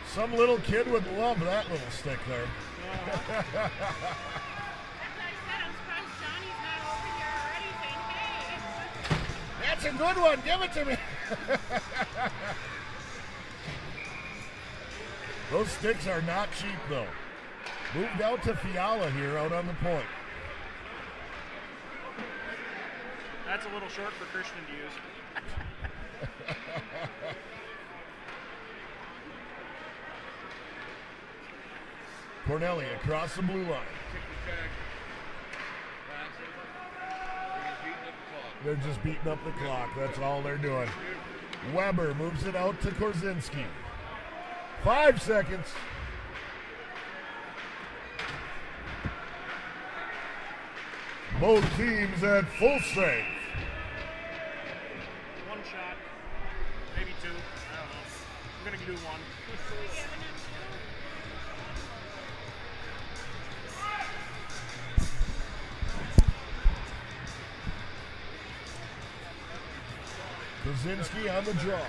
Speaker 1: Some little kid would love that little stick there.
Speaker 2: That's what I said. I'm surprised Johnny's not over here already saying, hey.
Speaker 1: That's a good one. Give it to me. Those sticks are not cheap, though. Moved out to Fiala here out on the point.
Speaker 3: That's a little short for Christian to use.
Speaker 1: Cornelli across the blue line.
Speaker 7: Kick the tag. Pass it. They're just beating up the clock.
Speaker 1: They're just beating up the clock. That's all they're doing. Weber moves it out to Korzinski. Five seconds. Both teams at full strength.
Speaker 3: One shot, maybe two. I don't know. I'm gonna do one.
Speaker 1: Korzinski on the draw.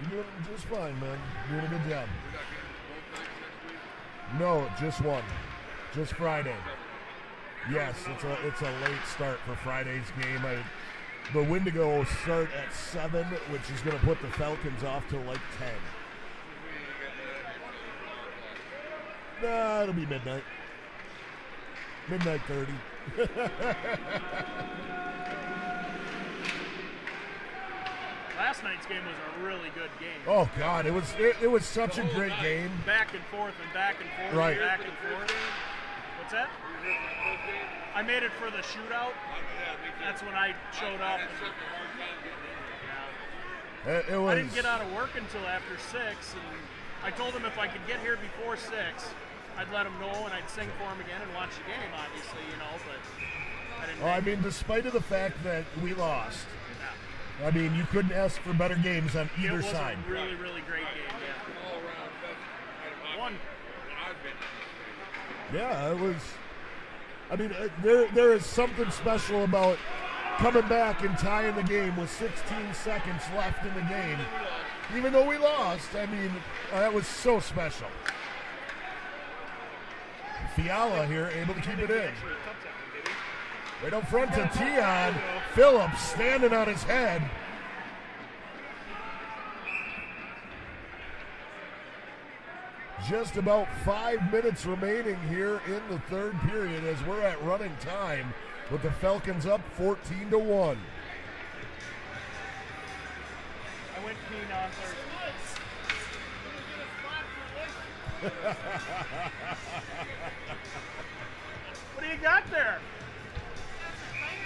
Speaker 1: You're doing just fine, man. Doing a good job.
Speaker 7: We're not getting both nights next week.
Speaker 1: No, just one. Just Friday. Yes, it's a it's a late start for Friday's game. I, the Wendigo start at seven, which is going to put the Falcons off to like ten. Nah, it'll be midnight. Midnight thirty.
Speaker 3: Last night's game was a really good game.
Speaker 1: Oh God, it was it, it was such a great game.
Speaker 3: Back and forth and back and forth
Speaker 1: Right.
Speaker 3: and back and forth. What's that? I made it for the shootout. That's when I showed up.
Speaker 7: Had
Speaker 3: and-
Speaker 7: such a hard time getting in.
Speaker 1: It, it
Speaker 3: I didn't get out of work until after six, and I told him if I could get here before six, I'd let him know and I'd sing for him again and watch the game, obviously, you know. But I didn't.
Speaker 1: Oh, I
Speaker 3: make
Speaker 1: mean, despite of the fact that we lost,
Speaker 3: it.
Speaker 1: I mean, you couldn't ask for better games on either
Speaker 3: it
Speaker 1: either
Speaker 3: was
Speaker 1: side.
Speaker 3: a really, really great game. Yeah.
Speaker 7: All around best night of hockey
Speaker 3: One.
Speaker 7: I've been.
Speaker 1: Yeah, it was. I mean, uh, there there is something special about coming back and tying the game with 16 seconds left in the game. Even though we lost, I mean, uh, that was so special. Fiala here able to keep it in. Right up front to Tion. Phillips standing on his head. Just about five minutes remaining here in the third period as we're at running time with the Falcons up 14 to 1.
Speaker 3: I went clean on Thursday. what do you got there?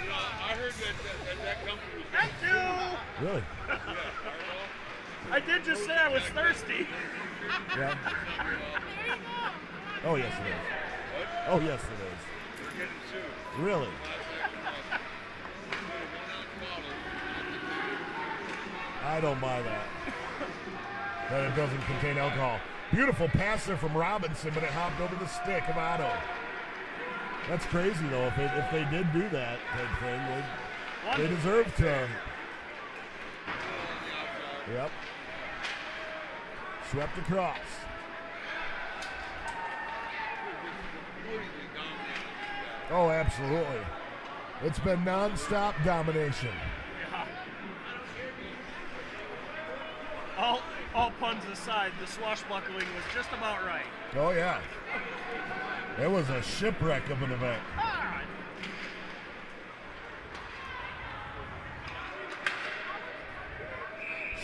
Speaker 7: You know, I heard that that, that, that company was
Speaker 3: Thank you.
Speaker 1: Really?
Speaker 3: I did just say I was thirsty.
Speaker 1: Yeah. Oh, yes, it is. Oh, yes, it is. Really? I don't buy that. That it doesn't contain alcohol. Beautiful pass there from Robinson, but it hopped over the stick of Otto. That's crazy though. If, it, if they did do that type thing, they, they deserve to. Yep. Swept across. Oh, absolutely. It's been nonstop domination.
Speaker 3: All, all puns aside, the swashbuckling was just about right.
Speaker 1: Oh yeah. It was a shipwreck of an event.
Speaker 3: Ah,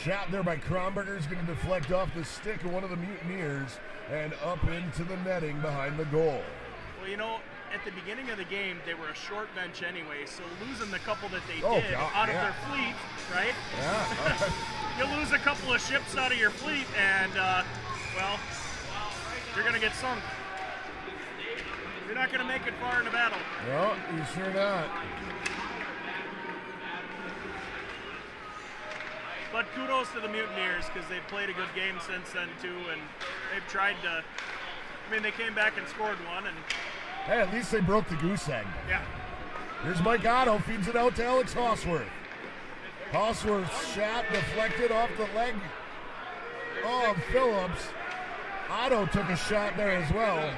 Speaker 1: Shot there by Kronberger is going to deflect off the stick of one of the Mutineers and up into the netting behind the goal.
Speaker 3: Well, you know, at the beginning of the game, they were a short bench anyway, so losing the couple that they
Speaker 1: Oh,
Speaker 3: did
Speaker 1: God,
Speaker 3: out of their fleet, right?
Speaker 1: Yeah.
Speaker 3: You lose a couple of ships out of your fleet, and, uh, well, you're going to get sunk. You're not going to make it far in the battle.
Speaker 1: no, you sure not.
Speaker 3: But kudos to the Mutineers because they've played a good game since then, too, and they've tried to. I mean, they came back and scored one, and
Speaker 1: Hey, at least they broke the goose egg.
Speaker 3: yeah.
Speaker 1: Here's Mike Otto, feeds it out to Alex Hosworth. Hosworth's shot deflected off the leg of Phillips. Otto took a shot there as well.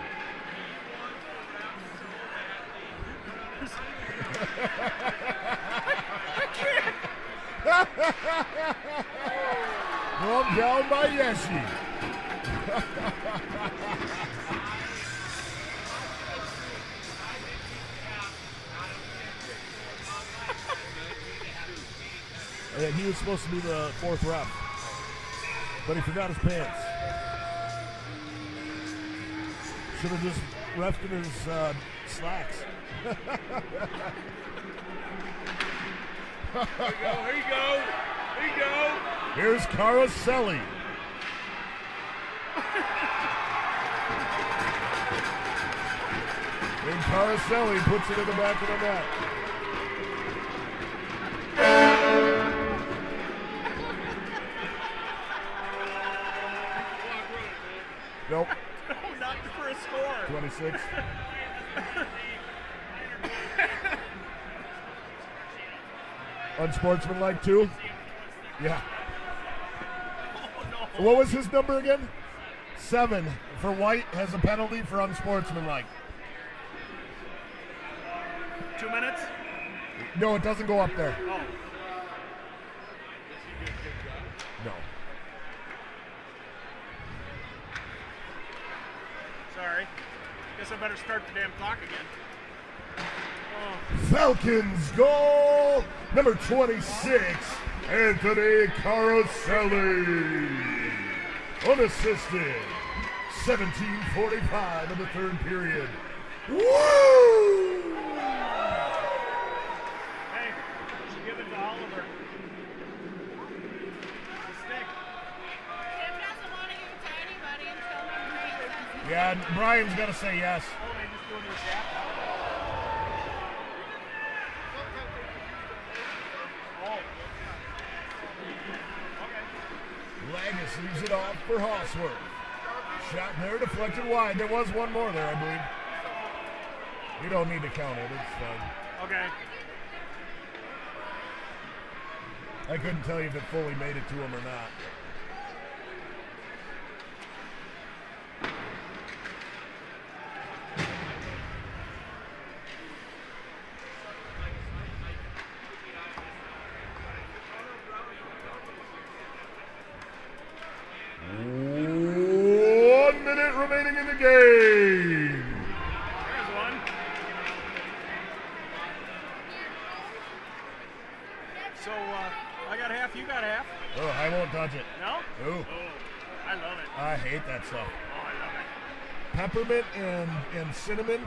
Speaker 1: Brought down by Yeshi.
Speaker 7: yeah, he was supposed to be the fourth ref, but he forgot his pants. Should have just left in his uh, slacks.
Speaker 10: Go. Here you go. Here you go.
Speaker 7: Here's Caroselli. and Caroselli puts it in the back of the net. Nope,
Speaker 3: Oh, not for a score.
Speaker 7: 26. Unsportsmanlike too? Yeah. What was his number again? Seven for White has a penalty for unsportsmanlike.
Speaker 3: Two minutes?
Speaker 7: No, it doesn't go up there.
Speaker 3: Oh.
Speaker 7: No.
Speaker 3: Sorry. Guess I better start the damn clock again. Oh,
Speaker 1: Falcons goal number 26, Anthony Caroselli. Unassisted. 1745 in the third period. Woo!
Speaker 3: hey, give it to Oliver. Stick.
Speaker 2: Jim doesn't want to give to anybody until number eight
Speaker 7: Yeah, and Brian's got to say yes.
Speaker 3: Oh, they just go to the. Oh.
Speaker 7: Lagus leaves it off for Hawsworth. Shot there, deflected wide. There was one more there, I believe. You don't need to count it. It's fine.
Speaker 3: Okay.
Speaker 7: I couldn't tell you if it fully made it to him or not.
Speaker 1: One minute remaining in the game.
Speaker 3: There's one. So, uh, I got half, you got half.
Speaker 7: Oh, I won't touch it.
Speaker 3: No?
Speaker 7: Ooh,
Speaker 3: Oh, I love it.
Speaker 7: I hate that stuff.
Speaker 3: Oh, I love it.
Speaker 7: Peppermint and, and cinnamon,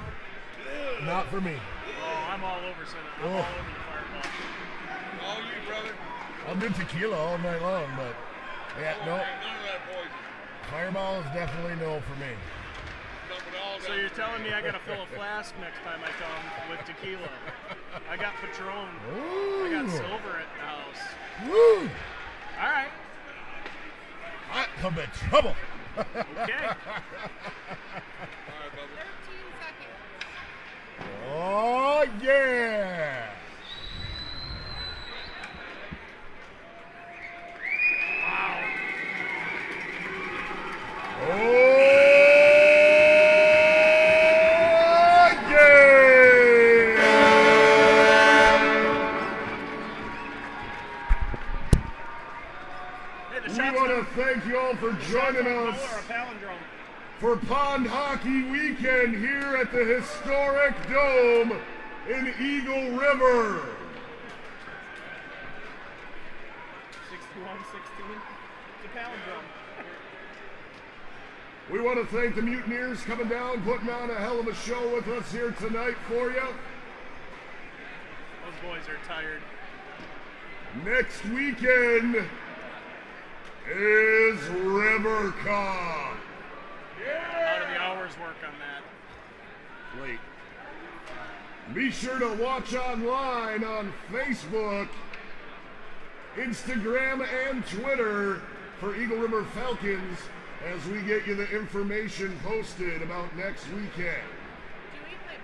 Speaker 7: not for me.
Speaker 3: Oh, I'm all over cinnamon. I'm
Speaker 7: Oh.
Speaker 3: all over the fireball.
Speaker 10: All you, brother.
Speaker 7: I'll do tequila all night long, but yeah, no.
Speaker 10: Ain't none of that poison.
Speaker 7: Fireball is definitely no for me.
Speaker 3: So you're telling me I gotta fill a flask next time I come with tequila? I got Patron. I got silver at the house.
Speaker 7: Woo!
Speaker 3: All right.
Speaker 7: I come in trouble.
Speaker 3: Okay. the
Speaker 1: historic Dome in Eagle River.
Speaker 3: 61, 16. It's a palindrome.
Speaker 1: We want to thank the Mutineers coming down, putting on a hell of a show with us here tonight for you.
Speaker 3: Those boys are tired.
Speaker 1: Next weekend is River Cup.
Speaker 3: How of the hours work on that?
Speaker 1: Wait. Be sure to watch online on Facebook, Instagram, and Twitter for Eagle River Falcons as we get you the information posted about next weekend.
Speaker 2: Do we play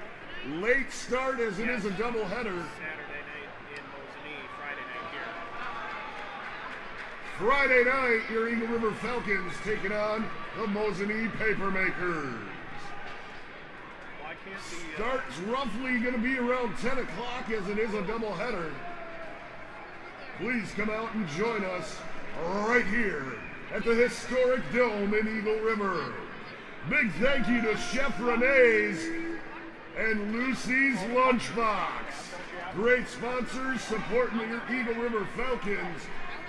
Speaker 2: both?
Speaker 1: Late start as it is a doubleheader.
Speaker 3: Saturday night in Mosinee, Friday night here.
Speaker 1: Friday night, your Eagle River Falcons taking on the Mosinee Papermakers.
Speaker 3: Why can't the uh,
Speaker 1: Starts roughly going to be around 10 o'clock as it is a doubleheader. Please come out and join us right here at the historic Dome in Eagle River. Big thank you to Chef Renee's and Lucy's Lunchbox
Speaker 2: Great sponsors supporting your Eagle River Falcons.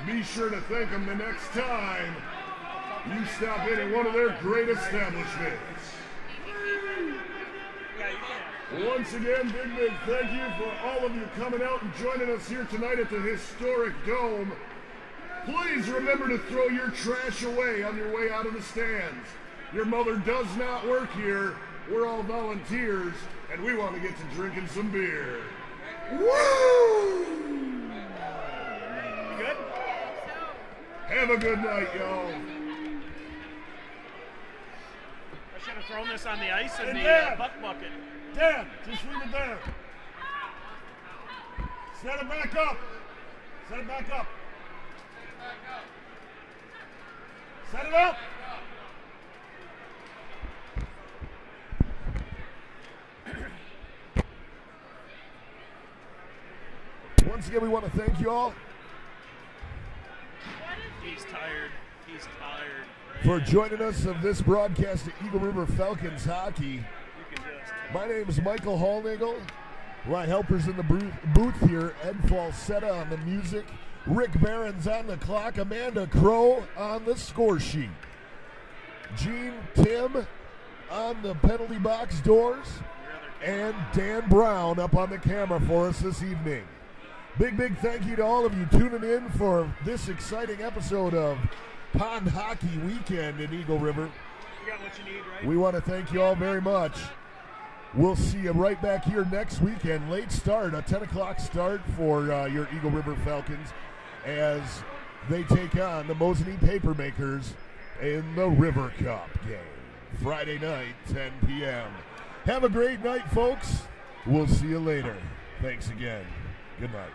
Speaker 2: Be sure to thank them the next time you stop in at one of their great establishments.
Speaker 3: Yeah, you can.
Speaker 2: Once again, big, big thank you for all of you coming out and joining us here tonight at the historic Dome. Please remember to throw your trash away on your way out of the stands. Your mother does not work here. We're all volunteers, and we want to get to drinking some beer. Woo!
Speaker 3: You good?
Speaker 2: Have a good night, y'all.
Speaker 3: Should have thrown this on the ice in
Speaker 1: And
Speaker 3: the
Speaker 1: Dan.
Speaker 3: uh, buck bucket.
Speaker 1: Dan, just leave it there. Set it back up. Set it back up. Set it up. Once again, we want to thank you all
Speaker 3: He's tired. He's tired.
Speaker 1: For joining us of this broadcast of Eagle River Falcons hockey. My name is Michael Hallnagel. My helpers in the booth, booth here, Ed Falsetta on the music, Rick Barron's on the clock, Amanda Crow on the score sheet, Gene Tim on the penalty box doors, and Dan Brown up on the camera for us this evening. Big, big thank you to all of you tuning in for this exciting episode of Pond Hockey Weekend in Eagle River.
Speaker 3: You got what you need, right?
Speaker 1: We want to thank you all very much. We'll see you right back here next weekend. Late start, a 10 o'clock start for uh, your Eagle River Falcons as they take on the Mosinee Papermakers in the River Cup game. Friday night, 10 p.m. Have a great night, folks. We'll see you later. Thanks again. Good night.